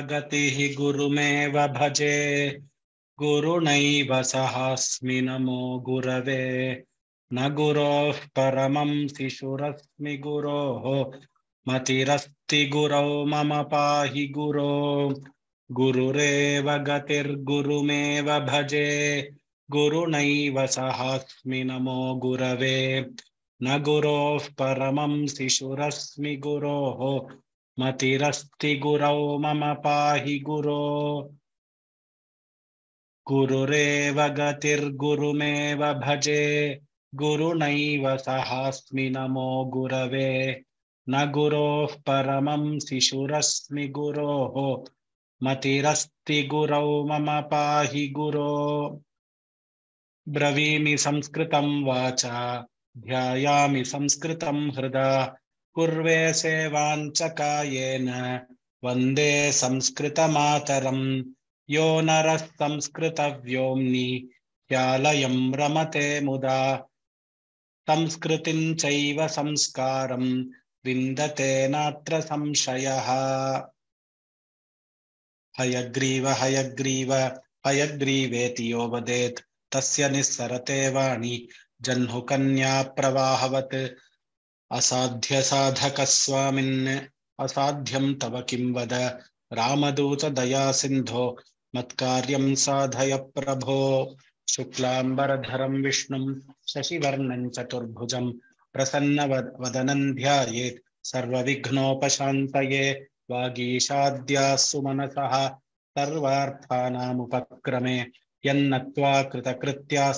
गतिः गुरुमेव भजे। गुरुणैव सहास्मि नमो गुरवे। न गुरोः परमं शिशुरस्मि गुरोः। मतिरस्ति गुरौ मम पाहि गुरो। गुरुरेव गतिर्गुरुमेव भजे। गुरुणैव सहास्मि नमो गुरवे। न गुरोः परमं शिशुरस्मि गुरोः। मतिरस्ति गुरौ मम पाहि गुरो। गुरुरेव गतिर्गुरुमेव भजे। गुरुणैव सहास्मि नमो गुरवे। न गुरोः परमं शिशुरस्मि गुरोः। मतिरस्ति गुरौ मम पाहि गुरो। ब्रवीमि संस्कृतं वाचा। ध्यायामि संस्कृतं हृदा। कुर्वे सेवाञ्च कायेन। वंदे संस्कृतमातरम्। यो नरः संस्कृतव्योम्नि। ह्यालयं रमते मुदा। संस्कृतिं चैव संस्कारं। विन्दते नात्र संशयः। हयग्रीव हयग्रीव, हयग्रीवेति यो वदेत् तस्य निस्सरते वाणी। जह्नुकन्या प्रवाहवत्। असाध्यसाधकस्वामिन्। असाध्यम तव किं वद? रामदूत दया सिंधो मत्कार्यं साधय प्रभो। शुक्लाम्बरधरं विष्णुं, शशिवर्णं चतुर्भुजं प्रसन्नवदनं ध्यायेत् सर्वविघ्नोपशान्तये वागीशाद्याः सुमनसः सर्वार्थानामुपक्रमे, यन्नत्वा कृतकृत्याः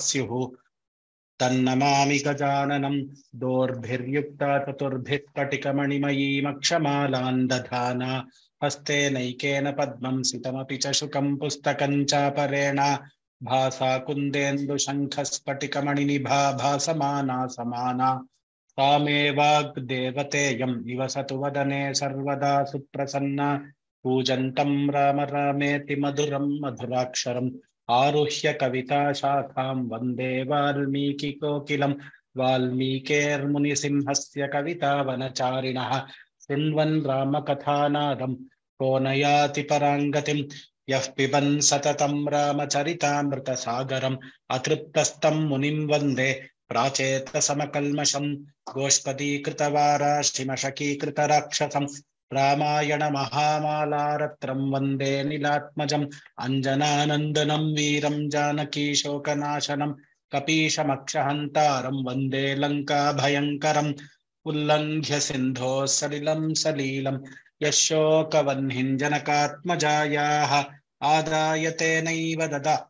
तन्नमामि गजाननं दोर्भिर्युक्ता चतुर्भिः स्फटिकमणिमयीमक्षमालान् दधाना। हस्ते नैकेन पद्मं सितमपि च शुकं पुस्तकं चापरेण। भासा कुन्देन्दुशङ्खस्फटिकमणिनिभा भासमाना समाना। सा मे वाग्देवतेयम् इव सतु वदने सर्वदा सुप्रसन्ना। पूजन्तं राम रामेति मधुरं मधुराक्षरम्। आरुह्य कविता शाखां वंदे वाल्मीकिकोकिलं वाल्मीकेर्मुनिसिंहस्य कवितावनचारिणः शृण्वन् रामकथानादं को नयाति पराङ्गतिं यः पिबन् सततं रामचरितामृतसागरम्। अतृप्तस्तं मुनिं वंदे प्राचेतसमकल्मषं गोष्पदीकृतवाराशिमशकीकृतराक्षसं रामायणमहामालारत्रं वंदे निलात्मजम्, अञ्जनानन्दनं, वीरं जानकीशोकनाशनं कपीशमक्षहन्तारं, वंदे लङ्काभयङ्करम्, उल्लङ्घ्य सिन्धोः सलिलं सलीलं, यशोकवह्निञ्जनकात्मजायाः, आदाय तेनैव ददा,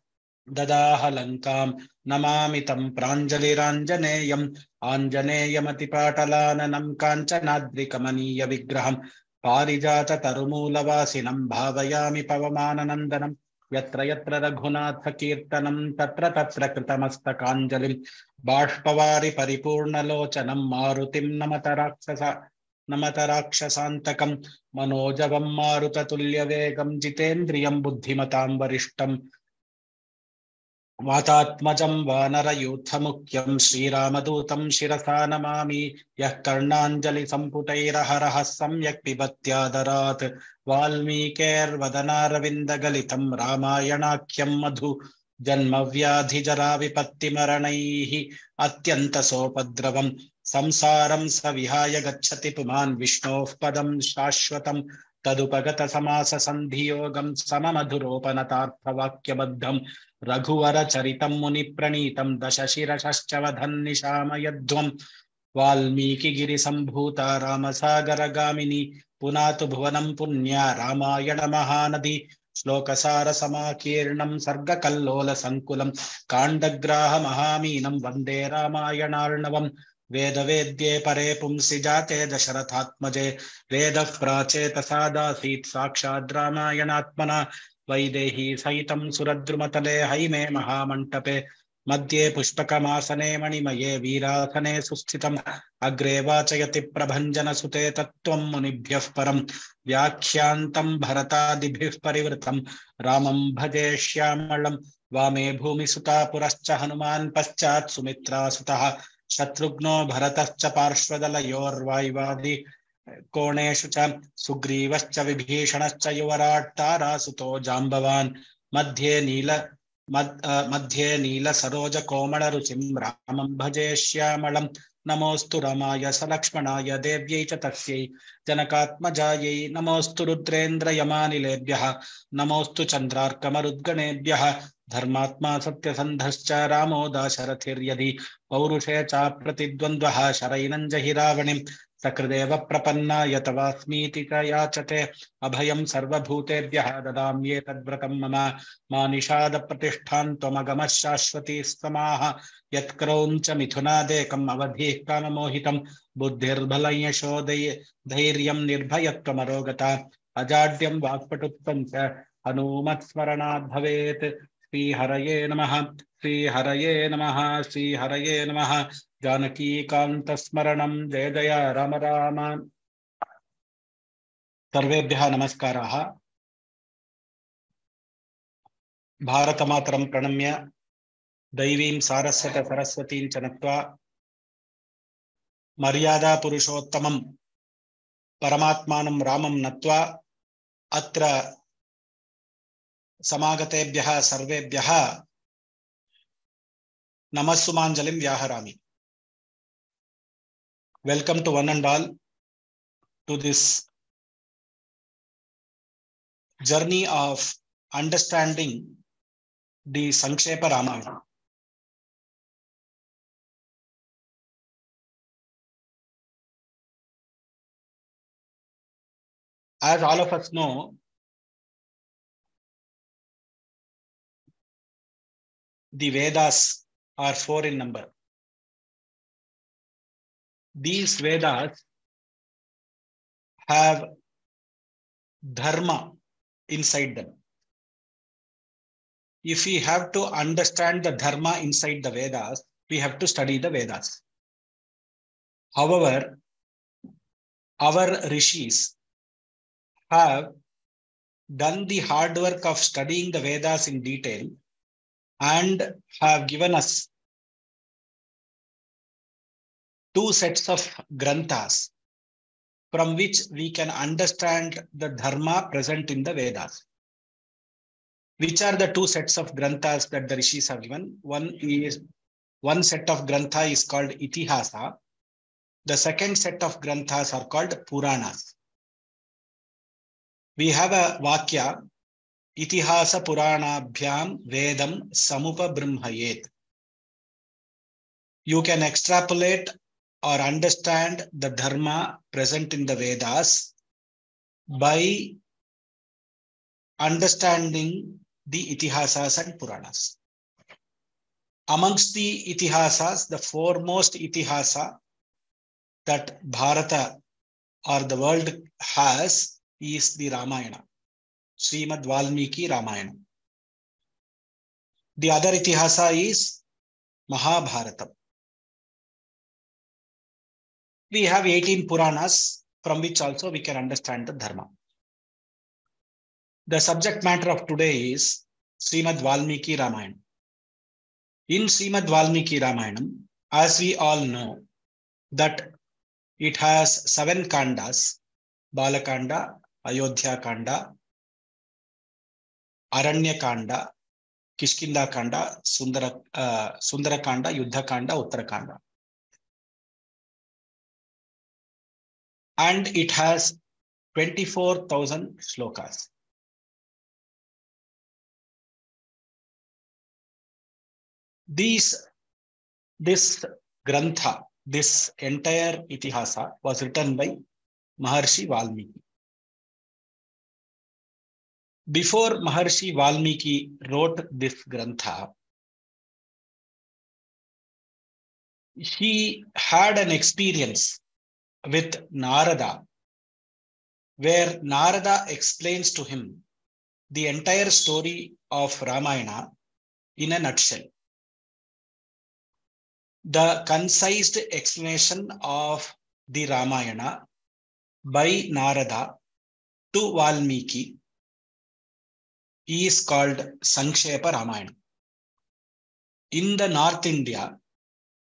ददाह लङ्कां नमामि तं प्राञ्जलिराञ्जनेयम्, आञ्जनेयमतिपाटलाननं काञ्चनाद्रिकमनीयविग्रहम्। पारिजाततरुमूलवासिनं भावयामि पवमाननन्दनं। यत्र यत्र रघुनाथकीर्तनं तत्र तत्र कृतमस्तकाञ्जलिं। बाष्पवारि परिपूर्णलोचनं, मारुतिं नमत राक्षस, नमत राक्षसान्तकं। मनोजवं मारुततुल्यवेगं, जितेन्द्रियं बुद्धिमतां वरिष्ठं। वातात्मजं वानरयूथमुख्यं श्रीरामदूतं शिरसा नमामि। यः कर्णाञ्जलिसम्पुटैरहरः सम्यक् पिबत्यादरात्। वाल्मीकेर्वदनारविन्दगलितं रामायणाख्यं मधु। जन्मव्याधिजराविपत्तिमरणैः अत्यन्तसोपद्रवम्। संसारं स विहाय गच्छति पुमान् विष्णोः पदं शाश्वतं तदुपगतसमाससन्धियोगं सममधुरोपनतार्थवाक्यबद्धम् रघुवरचरितं मुनिप्रणीतं दशशिरश्च वधन्निशामयध्वम् वाल्मीकिगिरिसम्भूता रामसागरगामिनी पुनातु भुवनं पुण्या रामायणमहानदी श्लोकसारसमाकीर्णं सर्गकल्लोलसङ्कुलं काण्डग्राहमहामीनं वंदे रामायणार्णवम् वेदवेद्ये परे पुंसि जाते दशरथात्मजे। वेदः प्राचेतसादासीत् साक्षाद् रामायणात्मना। वैदेही सहितं सुरद्रुमतले हैमे महामण्टपे। मध्ये पुष्पकमासने मणिमये वीरासने सुस्थितम्। अग्रे वाचयति प्रभञ्जनसुते तत्त्वं मुनिभ्यः परम्। व्याख्यान्तं भरतादिभिः परिवृतं रामं भजे श्यामळं वामे भूमिसुता पुरश्च हनुमान् पश्चात् सुमित्रासुतः। शत्रुघ्नो भरतश्च पार्श्वदलयोर्वायुवादि कोणेषु च सुग्रीवश्च विभीषणश्च युवराट्टारासुतो जाम्बवान्। मध्ये नील मध्ये नीलसरोजकोमलरुचिं रामं भजे श्यामलं। नमोऽस्तु रमाय सलक्ष्मणाय देव्यै च तस्यै जनकात्मजायै। नमोऽस्तु रुद्रेन्द्रयमानिलेभ्यः। नमोऽस्तु चन्द्रार्कमरुद्गणेभ्यः। धर्मात्मा सत्यसन्धश्च रामो दाशरथिर्यदि। पौरुषे च प्रतिद्वन्द्वः शरैनं जहि रावणिं सकृदेव प्रपन्नाय तवास्मीति च याचते। अभयं सर्वभूतेभ्यः ददाम्येतद्व्रतं मम। मा निषादप्रतिष्ठां त्वमगमः शाश्वती समाः यत्क्रौञ्च मिथुनादेकम् अवधिः काममोहितं बुद्धिर्बलं यशोदय धैर्यं निर्भयत्वमरोगता। अजाड्यं वाक्पटुत्वं च हनूमत्स्मरणात् भवेत्। श्रीहरये नमः श्रीहरये नमः श्रीहरये नमः। जानकीकान्तस्मरणं, जय जय, राम राम। सर्वेभ्यः नमस्काराः। भारतमातरं प्रणम्य दैवीं सारस्वत सरस्वतीं च नत्वा मर्यादापुरुषोत्तमं परमात्मानं रामं नत्वा अत्र to one and all to this journey of understanding the Sankshepa Ramayana. As all of us know, the Vedas are four in number. These Vedas have dharma inside them. If we have to understand the dharma inside the Vedas, we have to study the Vedas. However, our rishis have done the hard work of studying the Vedas in detail and have given us two sets of granthas from which we can understand the dharma present in the Vedas. Which are the two sets of granthas that the rishis have given? One is one set of grantha is called itihasa. The second set of granthas are called puranas. We have a vakya इतिहास पुराणाभ्याम वेदम समुपब्रह्मयेत you can extrapolate or understand the dharma present in the Vedas by understanding the itihasa and Puranas amongst the itihasa the foremost itihasa that Bharat or the world has is the Ramayana Srimad Valmiki Ramayana. The other itihasa is Mahabharata. We have 18 Puranas from which also we can understand the Dharma. The subject matter of today is Srimad Valmiki Ramayana. In Srimad Valmiki Ramayana, as we all know, that it has seven kandas, Balakanda, Ayodhya Kanda, Aranya Kanda, Kishkinda Kanda, Sundara, uh, Sundara Kanda, Yuddha Kanda, Uttarakanda. And it has 24,000 shlokas. These, this Grantha, this entire Itihasa was written by Maharshi Valmiki. Before Maharshi Valmiki wrote this Grantha, he had an experience with Narada, where Narada explains to him the entire story of Ramayana in a nutshell. The concised explanation of the Ramayana by Narada to Valmiki is called Sankshepa Ramayana. In the North India,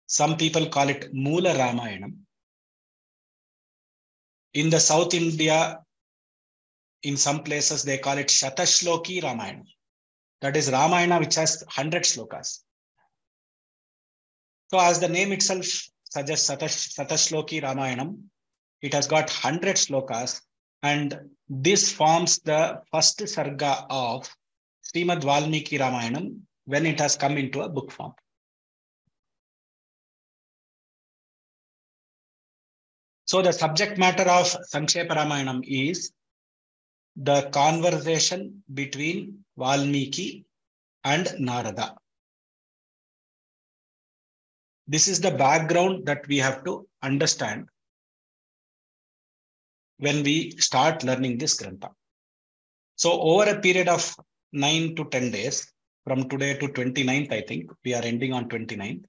some people call it Moola Ramayana. In the South India, in some places, they call it Shatashloki Ramayana. That is Ramayana, which has 100 slokas. So, as the name itself suggests, Satash, Satashloki Ramayanam, it has got 100 slokas, and this forms the first sarga of Srimad Valmiki Ramayanam when it has come into a book form. So the subject matter of Sankshepa Ramayanam is the conversation between Valmiki and Narada. This is the background that we have to understand when we start learning this Grantha. So over a period of 9 to 10 days, from today to 29th, I think, we are ending on 29th.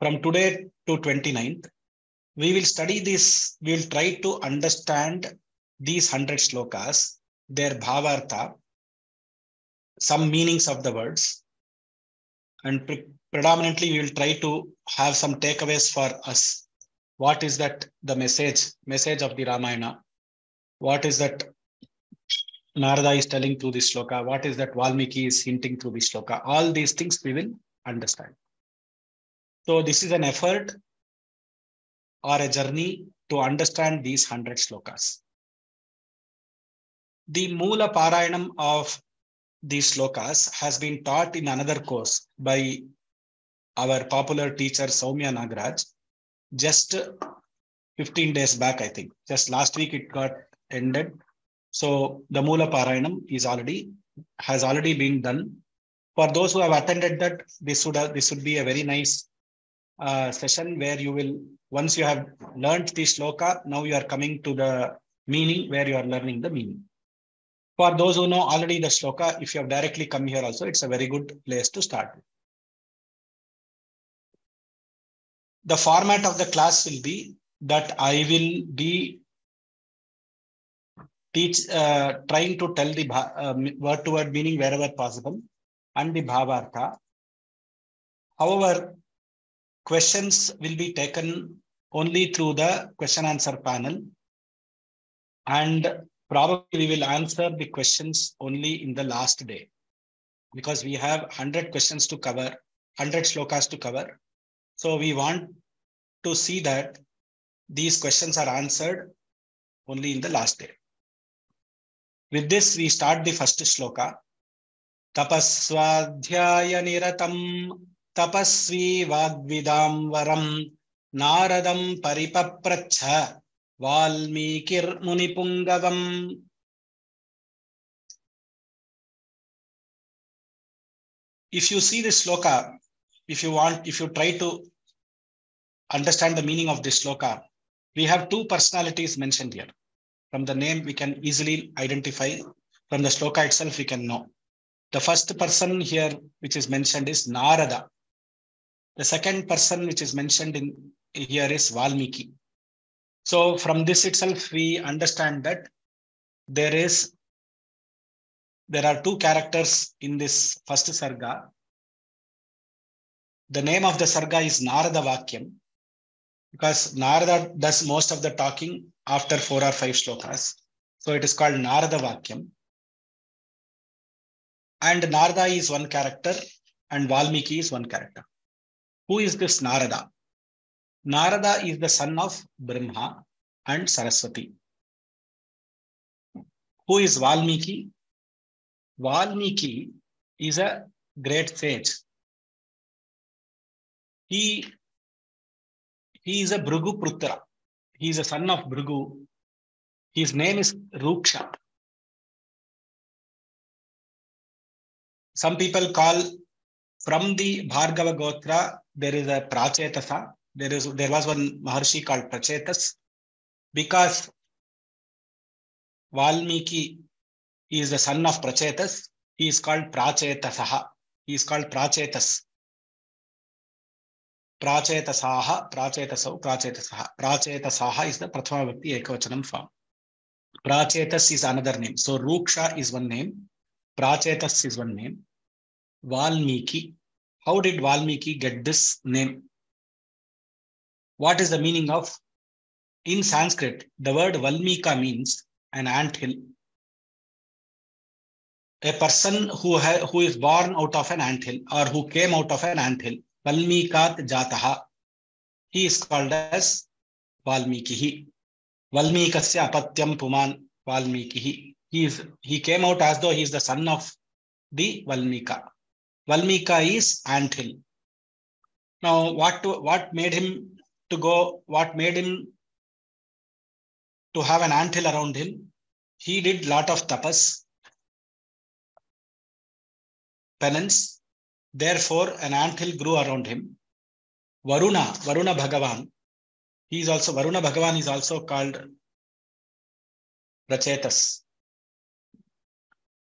From today to 29th, we will study this, we will try to understand these 100 slokas, their bhavartha, some meanings of the words, and pre predominantly we will try to have some takeaways for us. What is that the message, message of the Ramayana? What is that Narada is telling through this sloka? What is that Valmiki is hinting through this sloka? All these things we will understand. So this is an effort or a journey to understand these 100 slokas. The Mula Parayanam of these slokas has been taught in another course by our popular teacher Soumya Nagraj just 15 days back, I think. Just last week it got ended. So the Mula Parayanam is already has already been done. For those who have attended that, this would have, this would be a very nice uh, session where you will once you have learned the sloka, now you are coming to the meaning where you are learning the meaning. For those who know already the sloka, if you have directly come here also, it's a very good place to start. The format of the class will be that I will be teach, uh, trying to tell the uh, word to word meaning wherever possible and the bhavartha. However, questions will be taken only through the question answer panel. And probably we will answer the questions only in the last day because we have 100 questions to cover, 100 slokas to cover. So we want to see that these questions are answered only in the last day. With this, we start the first sloka. Tapaswadhyaya niratam tapasvi vagvidam varam naradam paripapracha valmikir munipungavam. If you see this sloka, if you want, if you try to understand the meaning of this sloka, we have two personalities mentioned here. From the name, we can easily identify. From the sloka itself, we can know. The first person here, which is mentioned, is Narada. The second person, which is mentioned in here, is Valmiki. So from this itself, we understand that there is there are two characters in this first sarga. The name of the sarga is Narada Vakyam because Narada does most of the talking after four or five shlokas. So it is called Narada Vakyam. And Narada is one character and Valmiki is one character. Who is this Narada? Narada is the son of Brahma and Saraswati. Who is Valmiki? Valmiki is a great sage. He, he is a Bhrigu Putra. He is a son of Bhrigu. His name is Ruksha. Some people call from the Bhargava Gotra, there is a Prachetasa. There is there was one Maharshi called Prachetas because Valmiki is the son of Prachetas. He is called Prachetasaha. He is called Prachetas. Prachetasah Prachetasau Prachetasah Prachetasah is the prathama vyakti ekavachanam form Prachet is another name so Ruksha is one name Prachetas is one name Valmiki. How did Valmiki get this name what is the meaning of in Sanskrit the word valmika means an ant hill a person who who is born out of an anthill or who came out of an anthill Valmikat Jataha. He is called as Valmikihi. Valmikasya apatyam puman Valmikihi. He, is, he came out as though he is the son of the Valmika. Valmika is ant hill. Now, what to, what made him to go? What made him to have an anthill around him? He did lot of tapas, penance. Therefore, an anthill grew around him. Varuna, Varuna Bhagavan. He is also Varuna Bhagavan is also called Prachetas.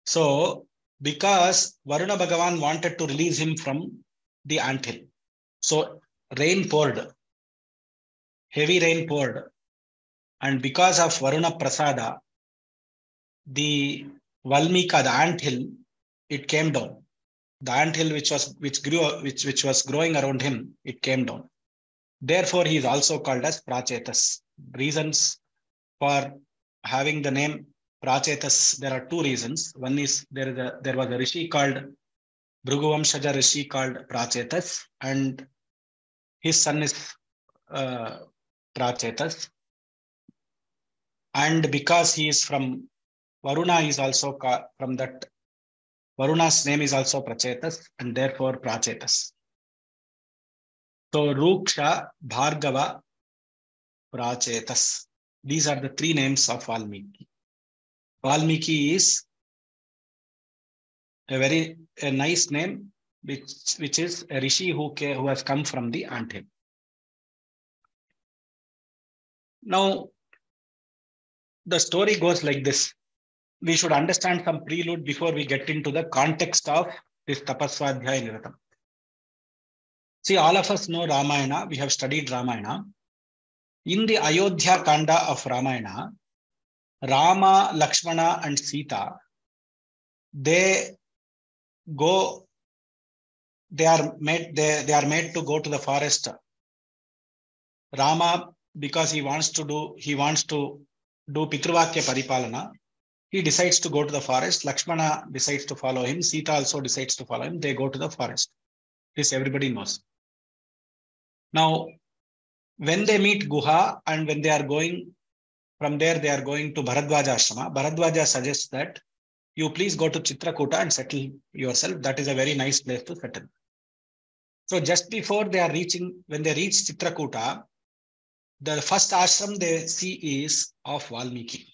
So, because Varuna Bhagavan wanted to release him from the anthill, so rain poured, heavy rain poured, and because of Varuna Prasada, the Valmika, the ant hill, it came down. The ant hill which was which grew which which was growing around him, it came down. Therefore, he is also called as Prachetas. Reasons for having the name Prachetas, there are two reasons. One is there is a there was a rishi called Bhruguvamshaja rishi called Prachetas, and his son is uh, Prachetas. And because he is from Varuna, is also from that. Varuna's name is also Prachetas, and therefore Prachetas. So Ruksha, Bhargava, Prachetas. These are the three names of Valmiki. Valmiki is a very a nice name, which, which is a rishi who, who has come from the anthill. Now, the story goes like this. We should understand some prelude before we get into the context of this Tapaswadhyaya Niratam. See, all of us know Ramayana. We have studied Ramayana. In the Ayodhya Kanda of Ramayana, Rama, Lakshmana, and Sita, they go, they are made, they, they are made to go to the forest. Rama, because he wants to do, he wants to do Pitruvakya Paripalana, he decides to go to the forest. Lakshmana decides to follow him. Sita also decides to follow him. They go to the forest. This everybody knows. Now, when they meet Guha and when they are going from there, they are going to Bharadwaja Ashrama. Bharadwaja suggests that you please go to Chitrakuta and settle yourself. That is a very nice place to settle. So just before they are reaching, when they reach Chitrakuta, the first ashram they see is of Valmiki.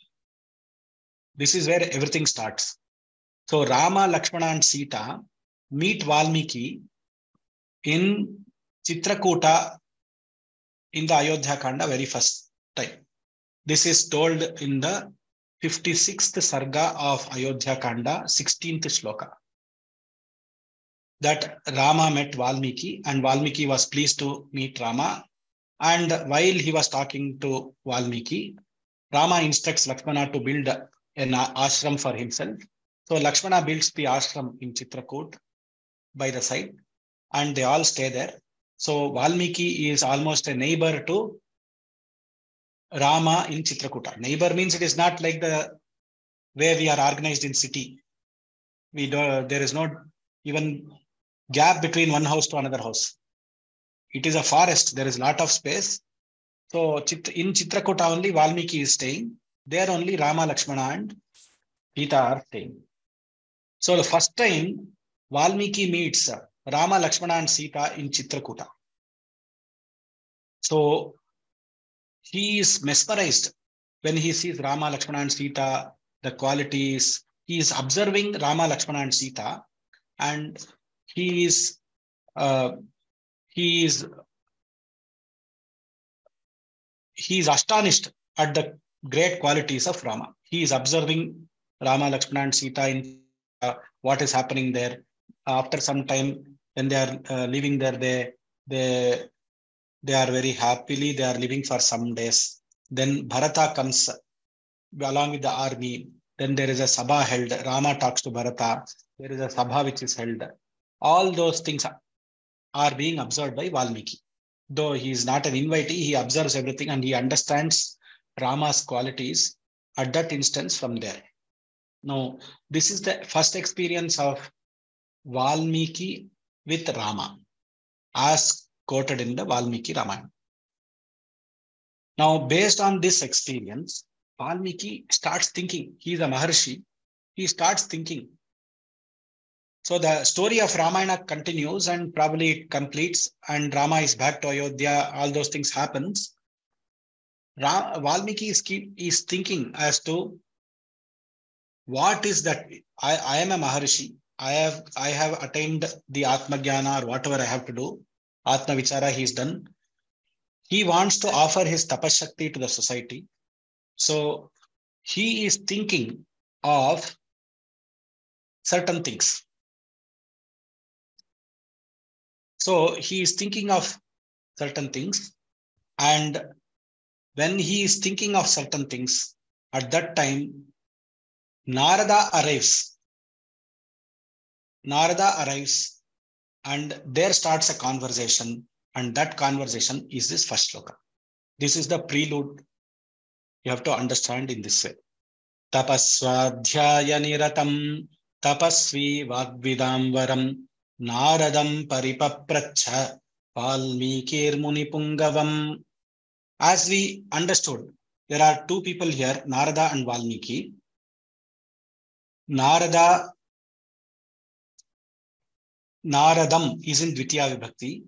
This is where everything starts. So Rama, Lakshmana, and Sita meet Valmiki in Chitrakuta in the Ayodhya Kanda very first time. This is told in the 56th Sarga of Ayodhya Kanda, 16th Shloka. That Rama met Valmiki and Valmiki was pleased to meet Rama. And while he was talking to Valmiki, Rama instructs Lakshmana to build an ashram for himself. So Lakshmana builds the ashram in Chitrakoot by the side and they all stay there. So Valmiki is almost a neighbor to Rama in Chitrakuta. Neighbor means it is not like the way we are organized in city. We do, there is no even gap between one house to another house. It is a forest. There is a lot of space. So in Chitrakuta only Valmiki is staying. There only Rama, Lakshmana and Sita are staying. So the first time Valmiki meets Rama, Lakshmana and Sita in Chitrakuta. So he is mesmerized when he sees Rama, Lakshmana and Sita, the qualities. He is observing Rama, Lakshmana and Sita and he is uh, he is he is astonished at the great qualities of Rama. He is observing Rama, Lakshmana, and Sita in uh, what is happening there. After some time, when they are uh, living there, they they they are very happily. They are living for some days. Then Bharata comes along with the army. Then there is a sabha held. Rama talks to Bharata. There is a sabha which is held. All those things are being observed by Valmiki. though he is not an invitee, he observes everything and he understands Rama's qualities at that instance from there. Now, this is the first experience of Valmiki with Rama, as quoted in the Valmiki Ramayana. Now, based on this experience, Valmiki starts thinking. He is a Maharshi. He starts thinking. So the story of Ramayana continues and probably it completes and Rama is back to Ayodhya. All those things happens. Valmiki is, keep, is thinking as to what is that? I, I am a Maharishi. I have I have attained the Atma Jnana or whatever I have to do. Atma Vichara he's done. He wants to offer his tapashakti to the society. So he is thinking of certain things. So he is thinking of certain things. And when he is thinking of certain things, at that time, Narada arrives. Narada arrives and there starts a conversation. And that conversation is this first sloka. This is the prelude you have to understand in this way. Tapasvi vagvidamvaram naradam paripapracha valmikir munipungavam. As we understood, there are two people here, Narada and Valmiki. Narada, Naradam is in Dvitiya Vibhakti.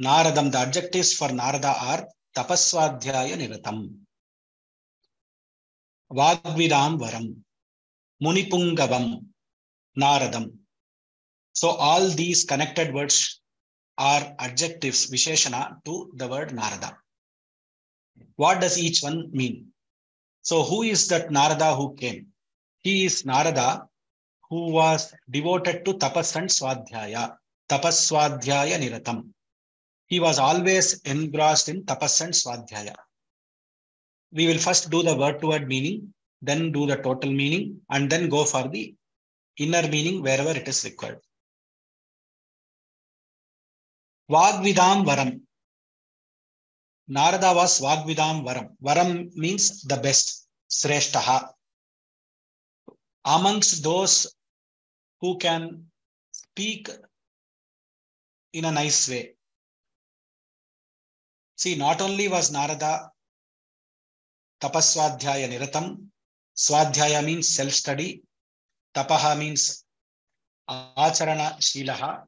Naradam, the adjectives for Narada are Tapaswadhyaya Niratam. Vagvidam Varam. Munipungavam. Naradam. So all these connected words are adjectives, Visheshana, to the word Narada. What does each one mean? So who is that Narada who came? He is Narada who was devoted to tapas and swadhyaya, tapas swadhyaya niratam. He was always engrossed in tapas and swadhyaya. We will first do the word to word meaning, then do the total meaning, and then go for the inner meaning wherever it is required. Vagvidam Varam. Narada was Vagvidam Varam. Varam means the best, Sreshtaha. Amongst those who can speak in a nice way. See, not only was Narada Tapaswadhyaya Niratam, Swadhyaya means self study, Tapaha means Acharana Shilaha.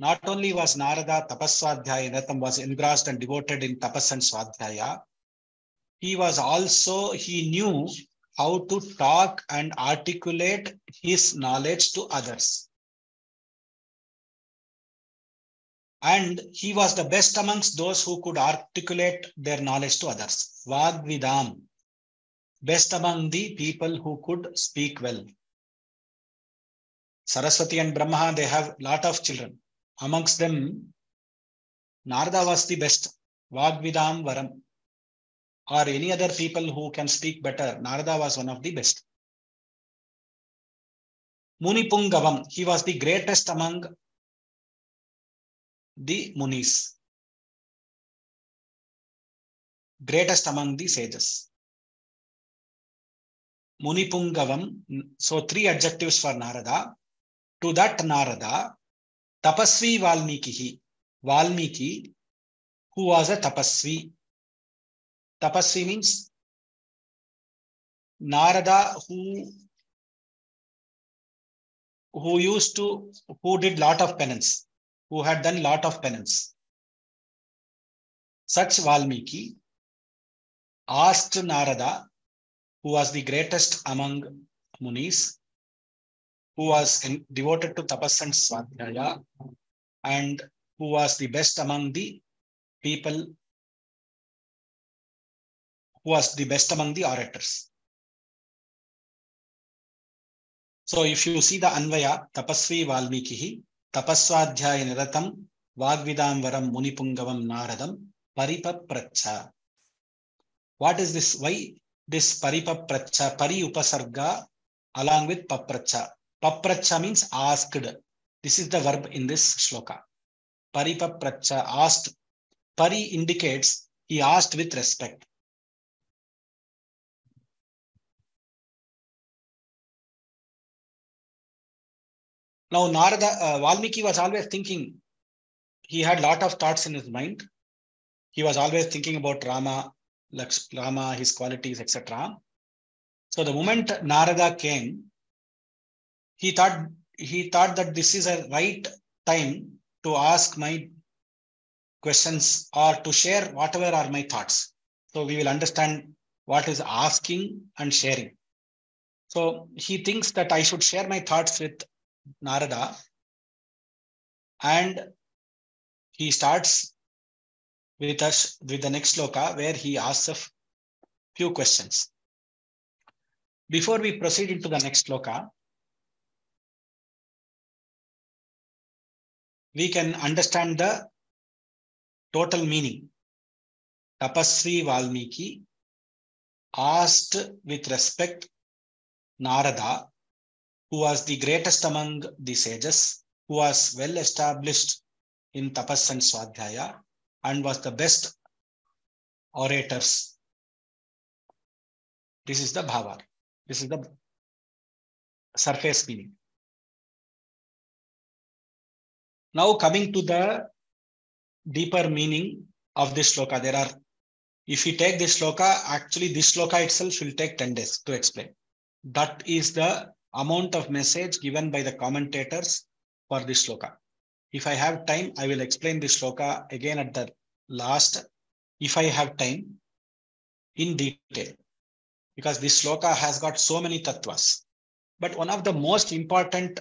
Not only was Narada Tapaswadhyaya Niratam was engrossed and devoted in Tapas and Swadhyaya, he was also, he knew how to talk and articulate his knowledge to others. And he was the best amongst those who could articulate their knowledge to others. Vagvidam, best among the people who could speak well. Saraswati and Brahma, they have lot of children. Amongst them, Narada was the best. Vagvidam Varam. Or any other people who can speak better. Narada was one of the best. Munipungavam, he was the greatest among the Munis. Greatest among the sages. Munipungavam, so three adjectives for Narada. To that Narada, Tapasvi Valmikihi. Valmiki, who was a Tapasvi. Tapasvi means Narada who who used to who did lot of penance, who had done lot of penance. Such Valmiki asked Narada, who was the greatest among Munis, who was in, devoted to tapas and swadhyaya, and who was the best among the people, who was the best among the orators. So if you see the Anvaya, Tapasvi Valmikihi, Tapaswadhyaya Niratam, Vagvidam Varam Munipungavam Naradam, Paripapracha. What is this? Why this Paripapracha, Pari Upasarga along with Papracha? Papracha means asked. This is the verb in this shloka. Paripapracha asked. Pari indicates he asked with respect. Now, Narada, uh, Valmiki was always thinking, he had lot of thoughts in his mind. He was always thinking about Rama, Laksh, Rama, his qualities, etc. So the moment Narada came, he thought he thought that this is a right time to ask my questions or to share whatever are my thoughts. So we will understand what is asking and sharing. So he thinks that I should share my thoughts with Narada and he starts with us with the next sloka where he asks a few questions. Before we proceed into the next sloka, we can understand the total meaning. Tapasvi Valmiki asked with respect Narada, who was the greatest among the sages, who was well established in tapas and swadhyaya, and was the best orators. This is the bhava. This is the surface meaning. Now coming to the deeper meaning of this sloka, there are, if we take this sloka, actually this sloka itself will take 10 days to explain. That is the amount of message given by the commentators for this sloka. If I have time, I will explain this sloka again at the last, if I have time, in detail. Because this sloka has got so many tattvas. But one of the most important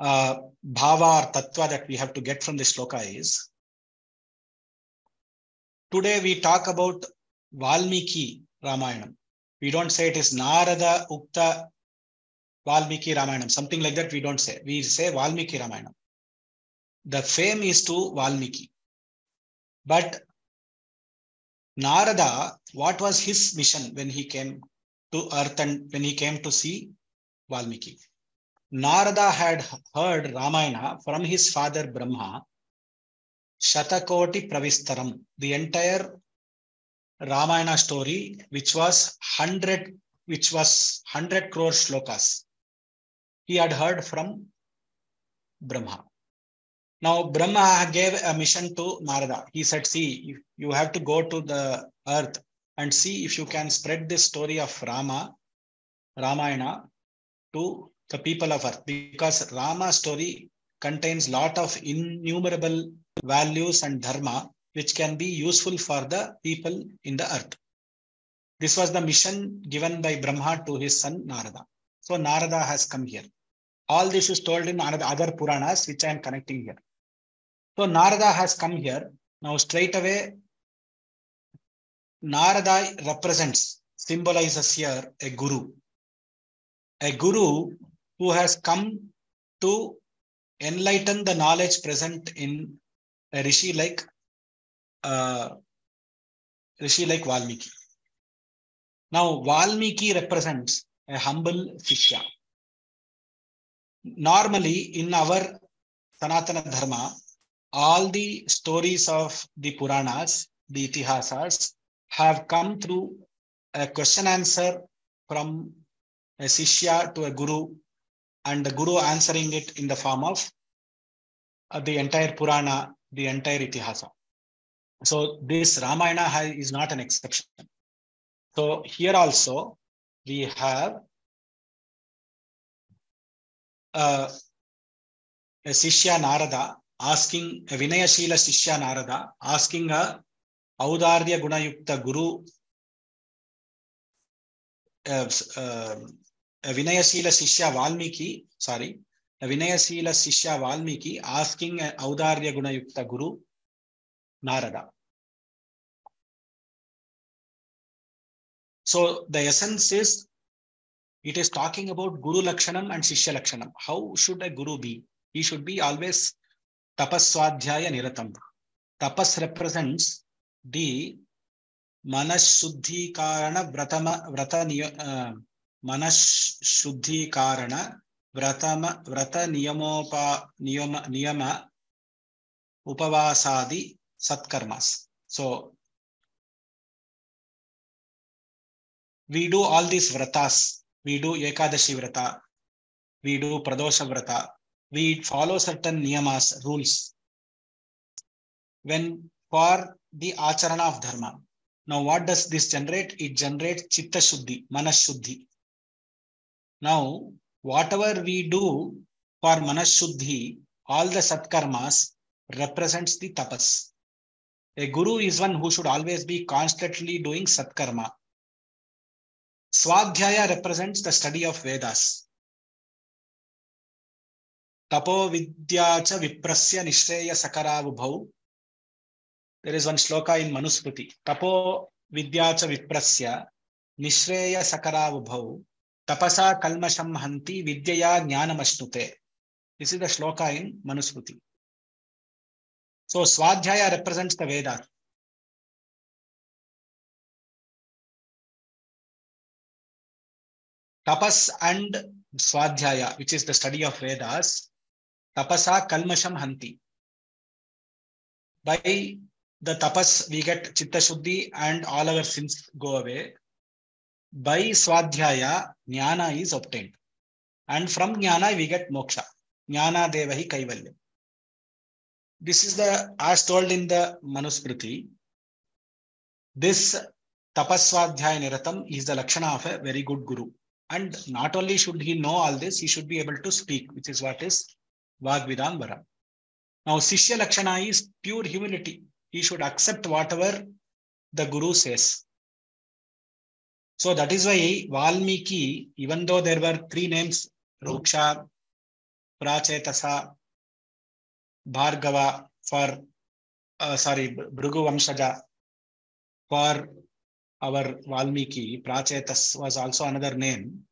bhava or tattva that we have to get from this sloka is today we talk about Valmiki Ramayanam. We don't say it is Narada Ukta Valmiki Ramayanam, something like that. We don't say. We say Valmiki Ramayanam. The fame is to Valmiki. But Narada, what was his mission when he came to earth and when he came to see Valmiki? Narada had heard Ramayana from his father Brahma, Shatakoti Pravistaram, the entire Ramayana story, which was 100, which was 100 crore shlokas. He had heard from Brahma. Now, Brahma gave a mission to Narada. He said, see, you have to go to the earth and see if you can spread this story of Rama, Ramayana, to the people of earth. Because Rama story contains lot of innumerable values and dharma, which can be useful for the people in the earth. This was the mission given by Brahma to his son Narada. So Narada has come here. All this is told in other Puranas, which I am connecting here. So Narada has come here. Now straight away, Narada represents, symbolizes here a guru. A guru who has come to enlighten the knowledge present in a rishi like uh, rishi like Valmiki. Now Valmiki represents a humble Shishya. Normally in our Sanatana Dharma, all the stories of the Puranas, the Itihasas, have come through a question answer from a Sishya to a Guru, and the Guru answering it in the form of uh, the entire Purana, the entire Itihasa. So this Ramayana is not an exception. So here also we have uh, a Sishya Narada asking a Vinayashila Sishya Narada asking a Audarya Gunayukta Guru uh, uh, Sishya Valmiki, sorry, a Vinayashila Sishya Valmiki asking a Audarya Gunayukta Guru Narada. So the essence is it is talking about Guru Lakshanam and Shishya Lakshanam. How should a Guru be? He should be always Tapaswadhyaya Niratam. Tapas represents the Manashuddhikarana Vratama Vrata uh, मनशुद्धीकरण व्रतम, व्रत नियमोप, नियम नियम उपवासादि सत्कर्मास। So we do all this vratas. Ekadashi vrata. We do Pradosh vrata. We follow certain niyamas rules when for the acharana of dharma. Now what does this generate it generate chitta shuddhi manashuddhi Now, whatever we do for manas shuddhi, all the satkarmas represents the tapas. A guru is one who should always be constantly doing satkarma. Swadhyaya represents the study of Vedas. Tapo vidya cha viprasya nishreya sakaravubhau. There is one shloka in Manusmriti. Tapo vidya cha viprasya nishreya sakaravubhau. तपसा कलमशम हंति विद्यया ज्ञानमश्नुते. This is the shloka in Manusmriti so swadhyaya represents the Veda tapas and swadhyaya which is the study of Vedas तपसा कलमशम हंति by the tapas we get chitta and all our sins go away By Swadhyaya, Jnana is obtained. And from Jnana, we get Moksha. Jnana Devahi Kaivalya. This is the, as told in the Manusmriti, this Tapaswadhyaya Niratam is the Lakshana of a very good Guru. And not only should he know all this, he should be able to speak, which is what is Vagvidambara. Now, Sishya Lakshana is pure humility. He should accept whatever the Guru says. So that is why Valmiki, even though there were three names, Ruksha, Prachetasa, Bhargava for, uh, sorry, Bhrugu Vamshaja for our Valmiki, Prachetas was also another name.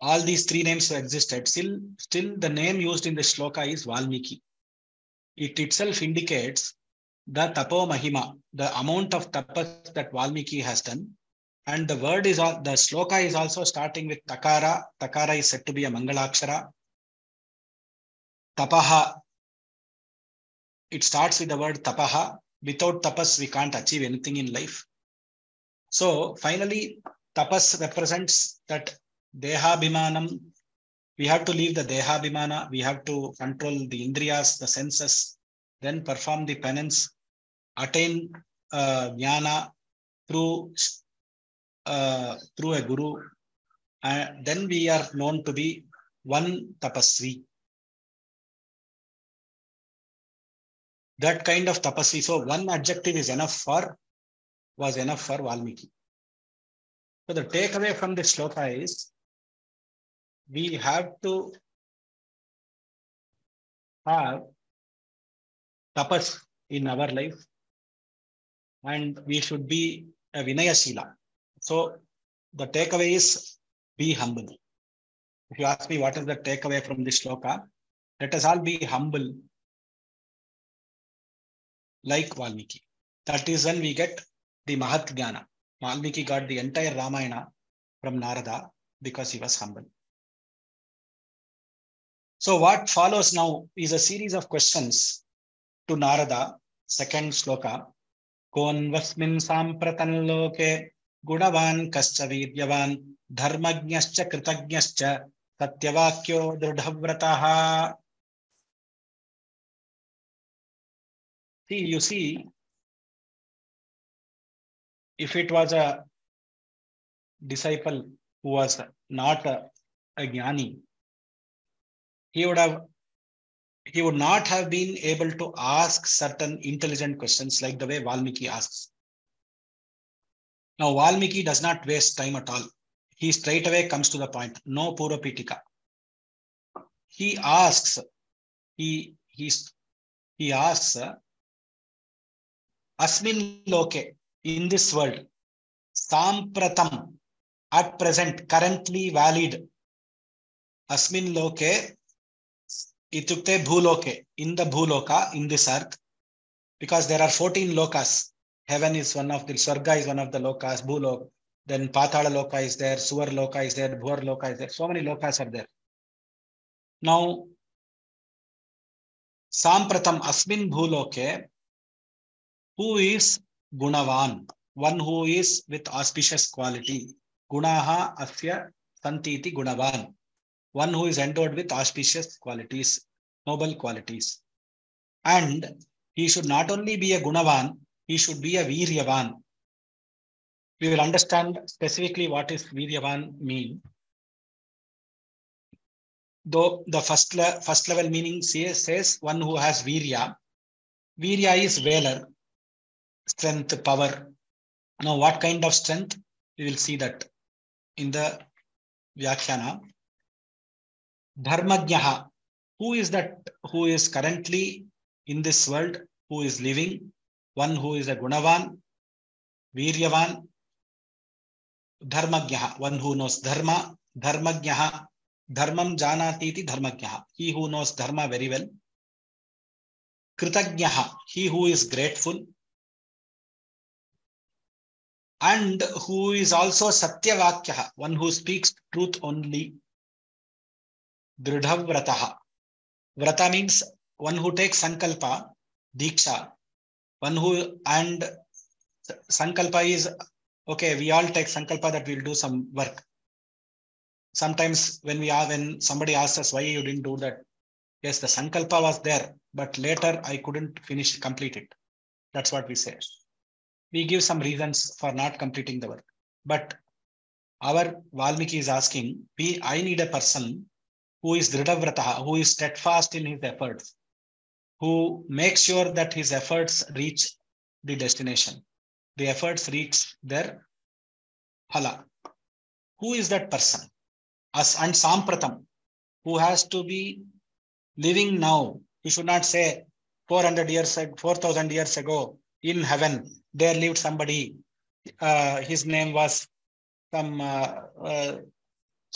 All these three names existed. Still, still the name used in the shloka is Valmiki. It itself indicates the tapo mahima, the amount of tapas that Valmiki has done. And the word is, the shloka is also starting with takara. Takara is said to be a mangalakshara. Tapaha, it starts with the word tapaha. Without tapas, we can't achieve anything in life. So finally, tapas represents that dehabhimanam. We have to leave the dehabhimana. We have to control the indriyas, the senses, then perform the penance, attain uh, jnana through uh, through a guru. And then we are known to be one tapasvi. that kind of tapasvi. So one adjective is enough for, was enough for Valmiki. So the takeaway from this sloka is, we have to have tapas in our life and we should be a Vinaya Shila. So the takeaway is be humble. If you ask me what is the takeaway from this shloka, let us all be humble like Valmiki. That is when we get the Mahat Jnana. Valmiki got the entire Ramayana from Narada because he was humble. So what follows now is a series of questions to Narada, second sloka. Sampratan loke gunavan kascha vidyavan dharmajnascha kritajnascha satyavakyo dridhavrataha See, you see, if it was a disciple who was not a, a jnani, he would have he would not have been able to ask certain intelligent questions like the way Valmiki asks. Now, Valmiki does not waste time at all. He straight away comes to the point. No Purapitika. He asks, he, he's, he asks, Asmin loke, in this world, sampratam, at present, currently valid. Asmin loke, इत्युक्ते भूलोके in the भूलोका in this earth because there are fourteen locus heaven is one of the स्वर्ग is one of the locus भूलोक then पाताल लोक is there सुवर लोक is there Bhuvar lok is there so many lokas are there now सांप्रतम अस्मिन भूलोके who is gunavan one who is with auspicious quality guna अस्य संतीति गुणवान one who is endowed with auspicious qualities, noble qualities. And he should not only be a Gunavan, he should be a Viryavan. We will understand specifically what is Viryavan mean. Though the first, le first level meaning says, says one who has Virya. Virya is valor, strength, power. Now, what kind of strength? We will see that in the Vyakhyana. Dharmajnaha. Who is that who is currently in this world, who is living? One who is a Gunavan, Viryavan, Dharmajnaha, one who knows Dharma, Dharmajnaha, Dharmam Janatiti Dharmajnaha, he who knows Dharma very well. Kritagnaha, he who is grateful. And who is also Satyavakyaha, one who speaks truth only. Dridhavrataha. Vrata means one who takes Sankalpa, Diksha, one who, and Sankalpa is, okay, we all take Sankalpa that we'll do some work. Sometimes when we are, when somebody asks us why you didn't do that, yes, the Sankalpa was there, but later I couldn't finish, complete it. That's what we say. We give some reasons for not completing the work. But our Valmiki is asking, we, I need a person who is Dridhavrataha, who is steadfast in his efforts, who makes sure that his efforts reach the destination. The efforts reach their phala. Who is that person? As and Sampratam, who has to be living now. He should not say 400 years, 4,000 years ago in heaven, there lived somebody. Uh, his name was some uh, uh,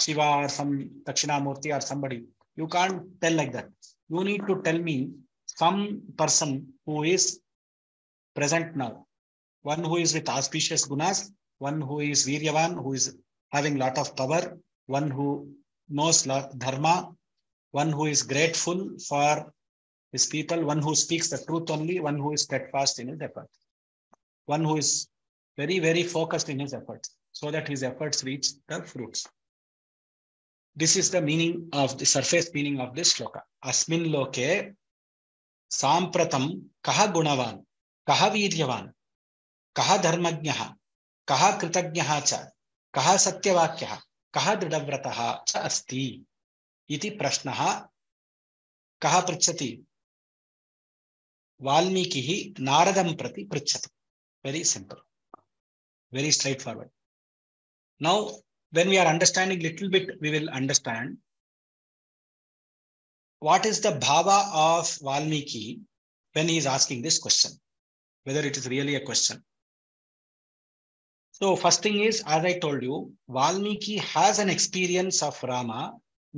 Shiva or some Dakshinamurti or somebody. You can't tell like that. You need to tell me some person who is present now. One who is with auspicious gunas, one who is Viryavan, who is having lot of power, one who knows dharma, one who is grateful for his people, one who speaks the truth only, one who is steadfast in his effort, one who is very, very focused in his efforts so that his efforts reach the fruits. This is the meaning of the surface meaning of this shloka. Asmin loke sampratam kaha gunavan, kaha viryavan, kaha dharmajnaha, kaha kritagnaha cha, kaha satyavakyaha, kaha dridavratah cha asti. प्रश्नः कः पृच्छति वाल्मीकिः नारदं प्रति पृच्छति very simple very straightforward now when we are understanding a little bit we will understand what is the bhava of valmiki when he is asking this question whether it is really a question. So first thing is as i told you valmiki has an experience of rama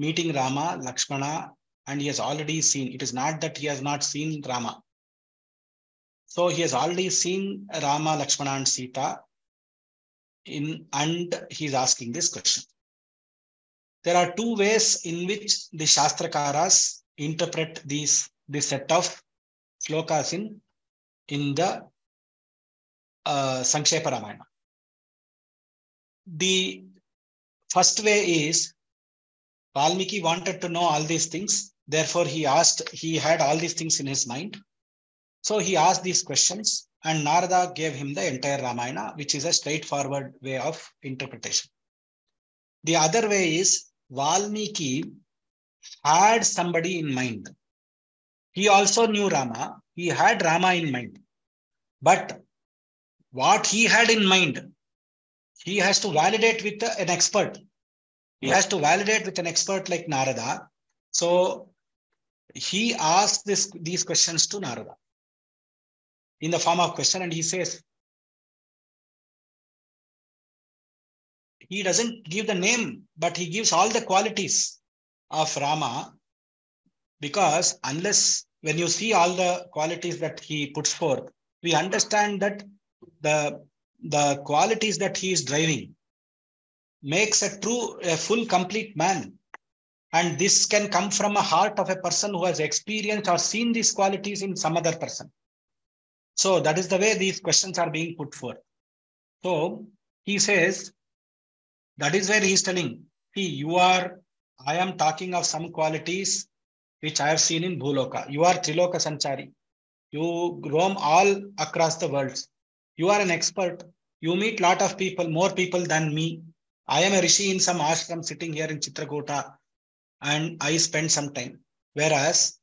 meeting rama lakshmana and he has already seen it is not that he has not seen rama. So he has already seen rama lakshmana and sita in and he's asking this question. There are two ways in which the Shastrakaras interpret these this set of slokas in, in the uh, Sankshepa Ramayana. The first way is Valmiki wanted to know all these things. Therefore, he asked, he had all these things in his mind. So he asked these questions and Narada gave him the entire Ramayana, which is a straightforward way of interpretation. The other way is Valmiki had somebody in mind. He also knew Rama. He had Rama in mind. But what he had in mind, he has to validate with an expert. He has to validate with an expert like Narada. So he asked this, these questions to Narada in the form of question and he says he doesn't give the name but he gives all the qualities of rama because unless when you see all the qualities that he puts forth we understand that the the qualities that he is driving makes a true a full complete man And this can come from a heart of a person who has experienced or seen these qualities in some other person. So that is the way these questions are being put forth. So he says, that is where he is telling, see, you are, I am talking of some qualities which I have seen in Bhuloka. You are Triloka Sanchari. You roam all across the world. You are an expert. You meet lot of people, more people than me. I am a rishi in some ashram sitting here in Chitrakuta and I spend some time. Whereas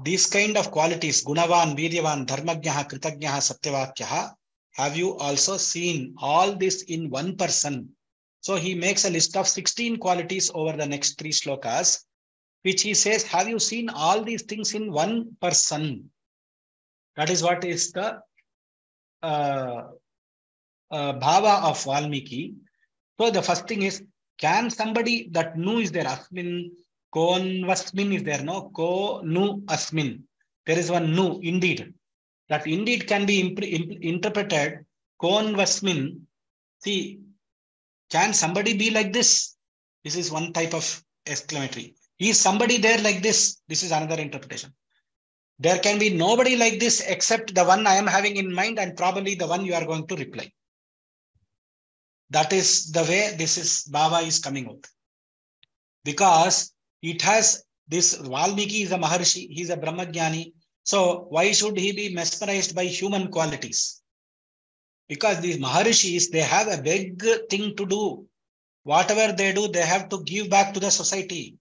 these kind of qualities, Gunavan, Viryavan, Dharmagyaha, Kritagyaha, Satyavakyaha, have you also seen all this in one person? So he makes a list of 16 qualities over the next three slokas, which he says, have you seen all these things in one person? That is what is the uh, uh, bhava of Valmiki. So the first thing is, can somebody that nu is there, asmin, kon vasmin is there, no? Ko nu asmin. There is one nu, indeed that indeed can be imp imp interpreted kon vasmin. See, can somebody be like this? This is one type of exclamatory. Is somebody there like this? This is another interpretation. There can be nobody like this except the one I am having in mind and probably the one you are going to reply. That is the way this is bhava is coming out. Because it has this Valmiki is a Maharshi, he's a Brahmagyani, so why should he be mesmerized by human qualities? Because these Maharishis, they have a big thing to do. Whatever they do, they have to give back to the society.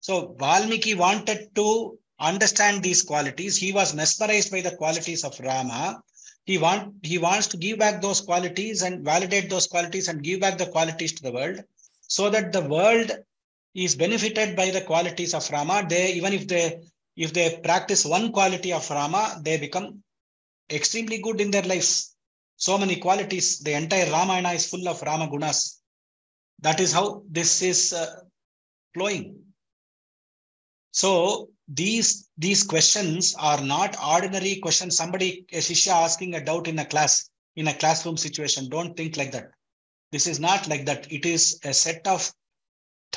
So Valmiki wanted to understand these qualities. He was mesmerized by the qualities of Rama. He, want, he wants to give back those qualities and validate those qualities and give back the qualities to the world so that the world is benefited by the qualities of Rama. They, even if they if they practice one quality of Rama, they become extremely good in their lives. So many qualities. The entire Ramayana is full of Rama gunas. That is how this is uh, flowing. So these these questions are not ordinary questions. Somebody, a shishya asking a doubt in a class, in a classroom situation. Don't think like that. This is not like that. It is a set of